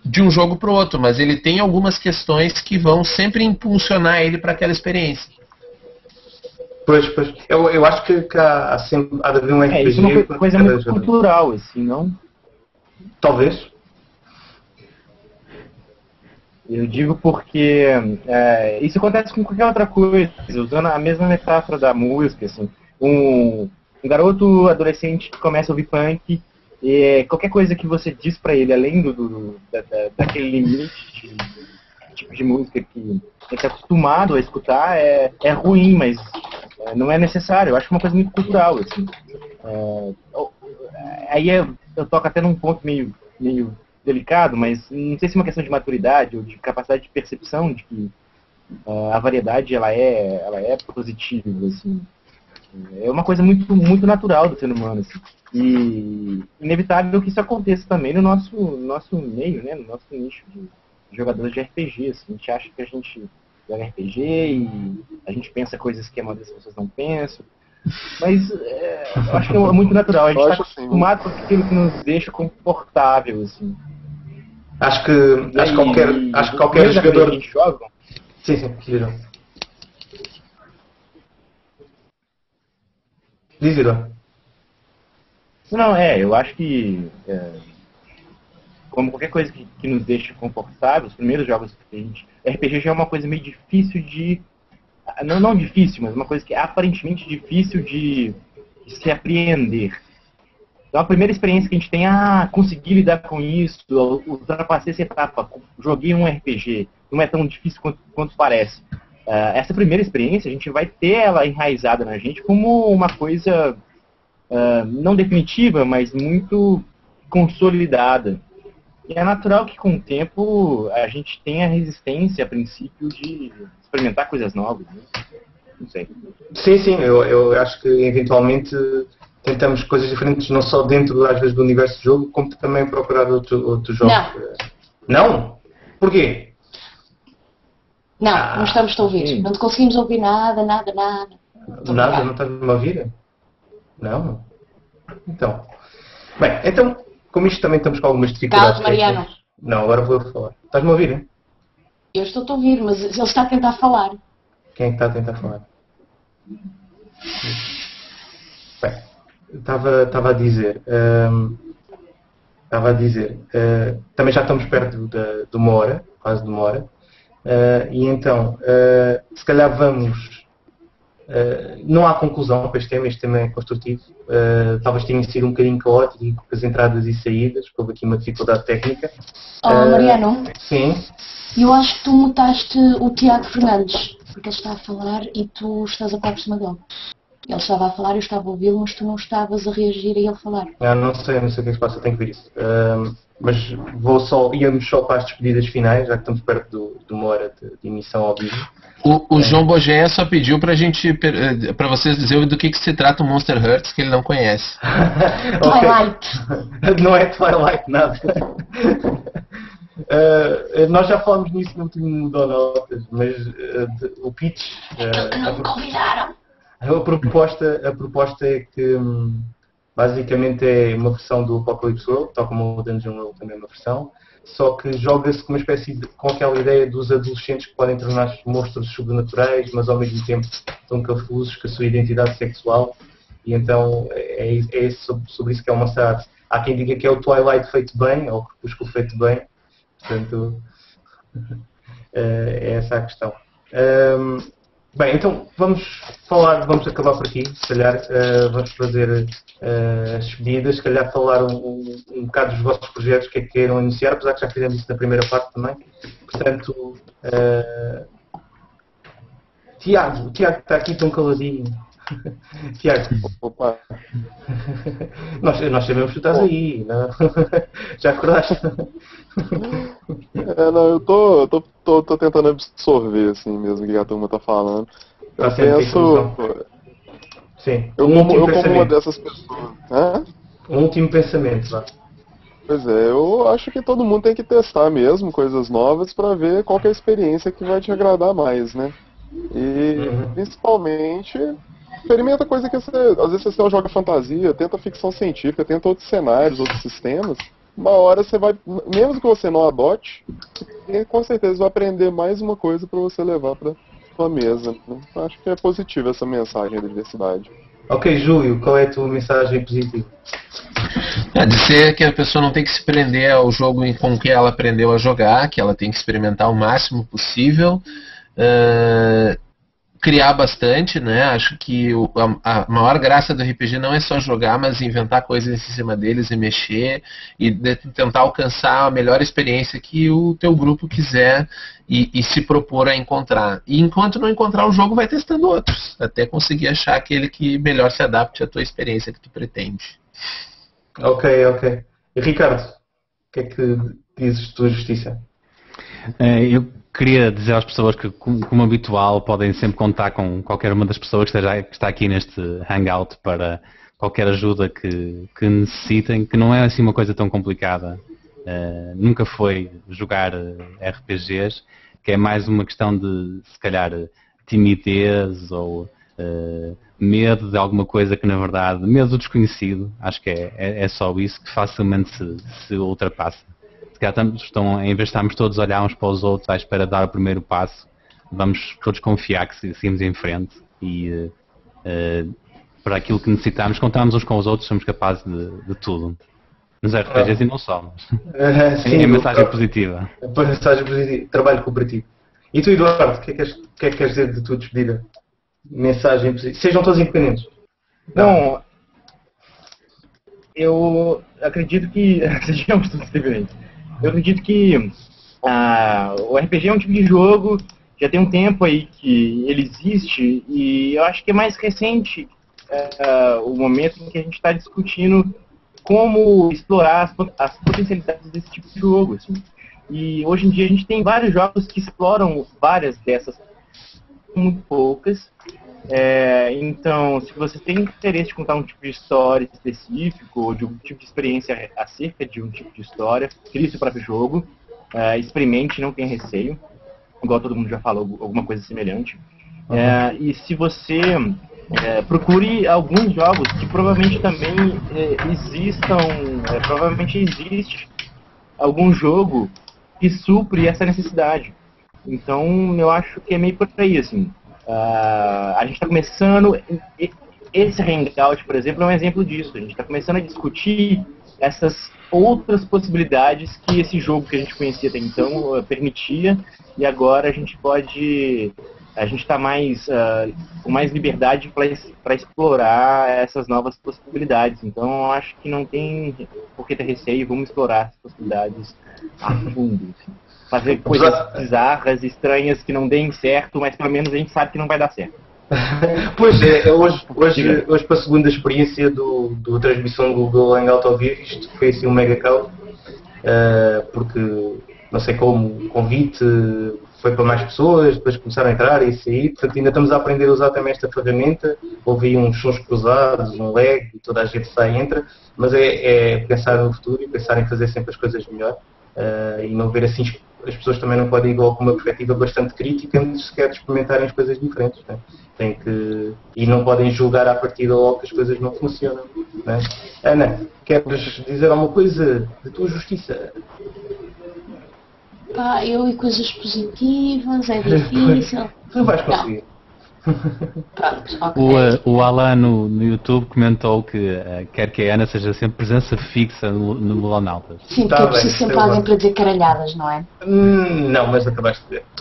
de um jogo para o outro, mas ele tem algumas questões que vão sempre impulsionar ele para aquela experiência. Pois, pois. Eu, eu acho que, que há, sempre, há de haver um RPG. É, isso é uma coisa muito jogo. cultural, assim, não? Talvez. Eu digo porque é, isso acontece com qualquer outra coisa, usando a mesma metáfora da música, assim. Um, um garoto adolescente que começa a ouvir punk e qualquer coisa que você diz para ele, além do, do da, da, daquele limite tipo de música que ele está acostumado a escutar, é, é ruim, mas é, não é necessário. Eu acho é uma coisa muito cultural, assim. É, aí eu, eu toco até num ponto meio, meio delicado, mas não sei se é uma questão de maturidade ou de capacidade de percepção de que uh, a variedade ela é, ela é positiva, assim. É uma coisa muito, muito natural do ser humano, assim. E inevitável que isso aconteça também no nosso, nosso meio, né, no nosso nicho de jogadores de RPG. Assim. A gente acha que a gente joga RPG e a gente pensa coisas que a maioria das pessoas não pensam. Mas é, eu acho que é muito natural. A gente está acostumado com aquilo que nos deixa confortável, assim. Acho que, acho, qualquer, acho que qualquer jogador. Que jogam? Sim, sim, viram. Diz, Não, é, eu acho que. É, como qualquer coisa que, que, nos deixa confortável, os primeiros jogos que a gente. RPG já é uma coisa meio difícil de. Não, não difícil, mas uma coisa que é aparentemente difícil de, de se apreender. Então a primeira experiência que a gente tem, ah, consegui lidar com isso, ultrapassei essa etapa, joguei um RPG, não é tão difícil quanto, quanto parece. Uh, essa primeira experiência, a gente vai ter ela enraizada na gente como uma coisa uh, não definitiva, mas muito consolidada. E é natural que com o tempo a gente tenha resistência, a princípio, de experimentar coisas novas. Né? Não sei. Sim, sim, eu, eu acho que eventualmente tentamos coisas diferentes, não só dentro, às vezes, do universo do jogo, como também procurar outros outro jogos. Não. Não? Porquê? Não, ah, não estamos a ouvir. Sim. Não te conseguimos ouvir nada, nada, nada. Nada? Não estás-me a ouvir? Não? Então. Bem, então, como isto também estamos com algumas dificuldades. Calma, Mariana. Não, agora vou falar. Estás-me a ouvir? Hein? Eu estou a ouvir, mas ele está a tentar falar. Quem é que está a tentar falar? Bem, estava, estava a dizer, um, estava a dizer, uh, também já estamos perto de, de uma hora, quase de uma hora, uh, e então, uh, se calhar vamos, não há conclusão para este tema, este tema é construtivo, talvez tenha sido um bocadinho caótico com as entradas e saídas, houve aqui uma dificuldade técnica. Oh, Mariano? Sim? Eu acho que tu mutaste o Tiago Fernandes, porque ele está a falar e tu estás a par por cima dele. Ele estava a falar, eu estava a ouvi-lo, mas tu não estavas a reagir a ele falar. Ah, não sei, não sei o que é que se passa, tenho que ver isso. Uh, mas vou só, íamos só para as despedidas finais, já que estamos perto do, de uma hora de, de emissão ao vivo. O, o é. João Bogéia só pediu pra gente, eh, pra vocês dizerem do que, que se trata o Monster Hearts, que ele não conhece. Twilight. não é Twilight, nada. Uh, nós já falamos nisso no último Donotas, mas uh, de, o pitch. Uh, não me convidaram. A proposta, a proposta é que hum, basicamente é uma versão do Apocalypse World, tal como o Dungeon World também é uma versão, só que joga-se com uma espécie de, com aquela ideia dos adolescentes que podem tornar-se monstros sobrenaturais, mas ao mesmo tempo estão confusos com a sua identidade sexual. E então é, é sobre, isso que é uma cidade. Há quem diga que é o Twilight feito bem, ou o Crepúsculo feito bem. Portanto, é essa a questão. Um, Bem, então vamos falar, vamos acabar por aqui, se calhar uh, vamos fazer uh, as despedidas, se calhar falar um, um, um bocado dos vossos projetos que é que queiram iniciar, apesar que já fizemos isso na primeira parte também. Portanto, uh, Tiago, Tiago está aqui tão caladinho. Tiago. Opa. nós, nós sabemos que tu estás aí, não? já acordaste? É, não, eu tô, eu tô, tô, tô, tentando absorver, assim, mesmo, o que a turma tá falando. Eu Tá penso... Sim. Eu, um como, eu como uma dessas pessoas... Hã? Um último pensamento, vá. Pois é, eu acho que todo mundo tem que testar mesmo coisas novas pra ver qual que é a experiência que vai te agradar mais, né? E Uhum. principalmente experimenta coisa que você. Às vezes você joga fantasia, tenta ficção científica, tenta outros cenários, outros sistemas. Uma hora você vai, mesmo que você não adote, com certeza vai aprender mais uma coisa pra você levar pra sua mesa. né? Acho que é positiva essa mensagem da diversidade. Ok, Júlio, qual é a tua mensagem positiva? É, dizer que a pessoa não tem que se prender ao jogo em- com que ela aprendeu a jogar, que ela tem que experimentar o máximo possível, eh, criar bastante, né? Acho que o- a, a maior graça do RPG não é só jogar, mas inventar coisas em cima deles e mexer e de- tentar alcançar a melhor experiência que o teu grupo quiser e, e se propor a encontrar. E enquanto não encontrar o jogo, vai testando outros, até conseguir achar aquele que melhor se adapte à tua experiência que tu pretende. Ok, ok. E Ricardo, o que é que dizes de tua justiça? Eh, Eu queria dizer às pessoas que, como habitual, podem sempre contar com qualquer uma das pessoas que, esteja, que está aqui neste Hangout para qualquer ajuda que, que necessitem, que não é assim uma coisa tão complicada. Eh, nunca foi jogar eh, RPGs, que é mais uma questão de, se calhar, timidez ou eh, medo de alguma coisa que, na verdade, medo do desconhecido, acho que é, é, é só isso que facilmente se, se ultrapassa calhar estamos, estão, em vez de estarmos todos a olhar uns para os outros à espera de dar o primeiro passo, vamos todos confiar que se- seguimos em frente e eh, para aquilo que necessitamos, contamos uns com os outros, somos capazes de, de tudo. Nos RPGs e não só, mas Ah, é a mensagem positiva. Depois mensagem positiva. Trabalho cooperativo. E tu, Eduardo, o que é que queres, o que é que queres dizer de tua despedida? Mensagem positiva. Sejam todos independentes. Bom, eu acredito que. Sejamos todos diferentes. Eu acredito que ah, o RPG é um tipo de jogo, já tem um tempo aí que ele existe, e eu acho que é mais recente ah, o momento em que a gente está discutindo como explorar as, as potencialidades desse tipo de jogo. assim. E hoje em dia a gente tem vários jogos que exploram várias dessas, muito poucas. É, então, se você tem interesse de contar um tipo de história específico, ou de um tipo de experiência acerca de um tipo de história, crie seu próprio jogo, é, experimente, não tenha receio, igual todo mundo já falou, alguma coisa semelhante. É, e se você é, procure alguns jogos que provavelmente também é, existam, é, provavelmente existe algum jogo que supre essa necessidade. Então, eu acho que é meio por aí, assim. Ah, a gente está começando. Esse Hangout, por exemplo, é um exemplo disso. A gente está começando a discutir essas outras possibilidades que esse jogo que a gente conhecia até então eh, permitia, e agora a gente pode. A gente está mais, ah, com mais liberdade para explorar essas novas possibilidades. Então, acho que não tem por que ter receio, vamos explorar as possibilidades a fundo. assim. Fazer coisas bizarras, estranhas, que não deem certo, mas pelo menos a gente sabe que não vai dar certo. Pois é, hoje, hoje, hoje para a segunda experiência do, do transmissão do Google Hangout ao vivo, isto foi assim um mega caos, eh, porque não sei como, o convite foi para mais pessoas, depois começaram a entrar e sair, portanto ainda estamos a aprender a usar também esta ferramenta, houve uns sons cruzados, um lag, toda a gente sai e entra, mas é, é pensar no futuro e pensar em fazer sempre as coisas melhor eh, e não ver assim as pessoas também não podem ir logo com uma perspectiva bastante crítica antes sequer de experimentarem as coisas diferentes. Né? Tem que, e não podem julgar à partida logo que as coisas não funcionam. Né? Ana, queres dizer alguma coisa da tua justiça? Pá, eu e coisas positivas, é difícil. Tu vais conseguir. Pronto, ok. O, eh, o Alan no, no YouTube comentou que eh, quer que a Ana seja sempre presença fixa no, no Melonautas. Sim, Tá porque eu bem, preciso sempre sei alguém lá. para dizer caralhadas, não é? Hum, não, mas acabaste de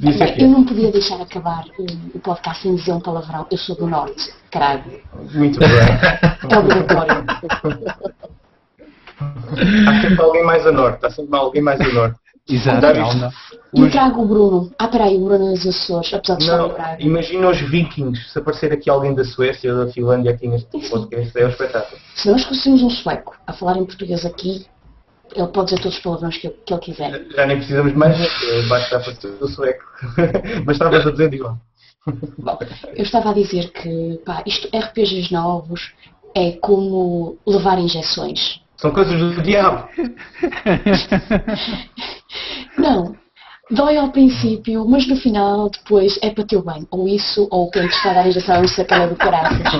Bem, aqui. eu não podia deixar acabar o, o podcast sem dizer um palavrão. Eu sou do Norte, caralho. Muito bem. É obrigatório. Há sempre alguém mais a norte. Há sempre alguém mais a norte. Exato. Não. E Os- trago o Bruno. Ah, peraí, o Bruno é dos Açores, apesar de estar no imagina os vikings. Se aparecer aqui alguém da Suécia ou da Finlândia aqui neste podcast, é um espetáculo. Se nós conseguimos um sueco a falar em português aqui, ele pode dizer todos os palavrões que, que ele quiser. Já nem precisamos de mais gente. Basta aparecer o sueco. Mas estavas a dizer igual. Bom, eu estava a dizer que pá, isto RPGs novos é como levar injeções. São coisas do diabo. Não, dói ao princípio, mas no final depois é para teu bem. Ou isso, ou quem te está a dar a injeção é um sacana do caraças.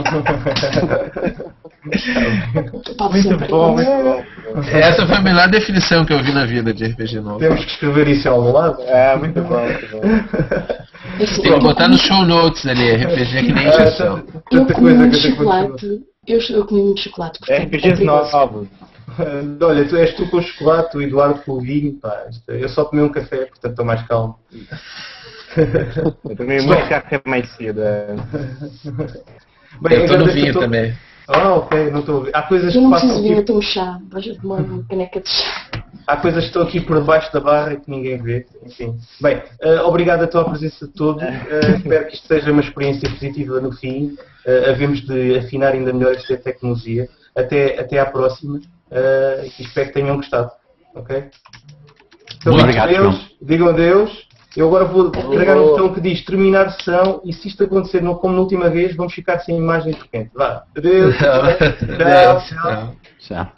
Pode Muito bom, muito bom. Essa foi a melhor definição que eu vi na vida de RPG novo. Temos que escrever isso ao algum lado. É, muito bom, muito bom. É assim, Tem que botar comi- no show notes ali, RPG que nem injeção. tanta- Eu comi muito chocolate. Eu, eu comi muito chocolate. Portanto, é RPGs perigoso. novos. Olha, tu és tu com o chocolate, o Eduardo com o vinho, pá, isto- eu só comi um café, portanto estou mais calmo. Eu tomei muito café mais cedo. é. Bem, Eu tô no vinho to- também. Ah, ok, não estou a ver. Há coisas Eu que não preciso eu aqui, tenho um chá. Vais tomar uma caneca de chá. há coisas que estão aqui por debaixo da barra que ninguém vê. Enfim. Bem, eh, obrigado a tua presença de todos. Eh, espero que isto seja uma experiência positiva no fim. Uh, havemos de afinar ainda melhor esta tecnologia. Até, até à próxima. Eh, e espero que tenham gostado. Ok? Então, Muito obrigado, adeus, digam adeus. Eu agora vou carregar no botão que diz terminar sessão e se isto acontecer no- como na última vez, vamos ficar sem imagem de repente. Vá. Adeus. tchau, tchau. Tchau. Tchau.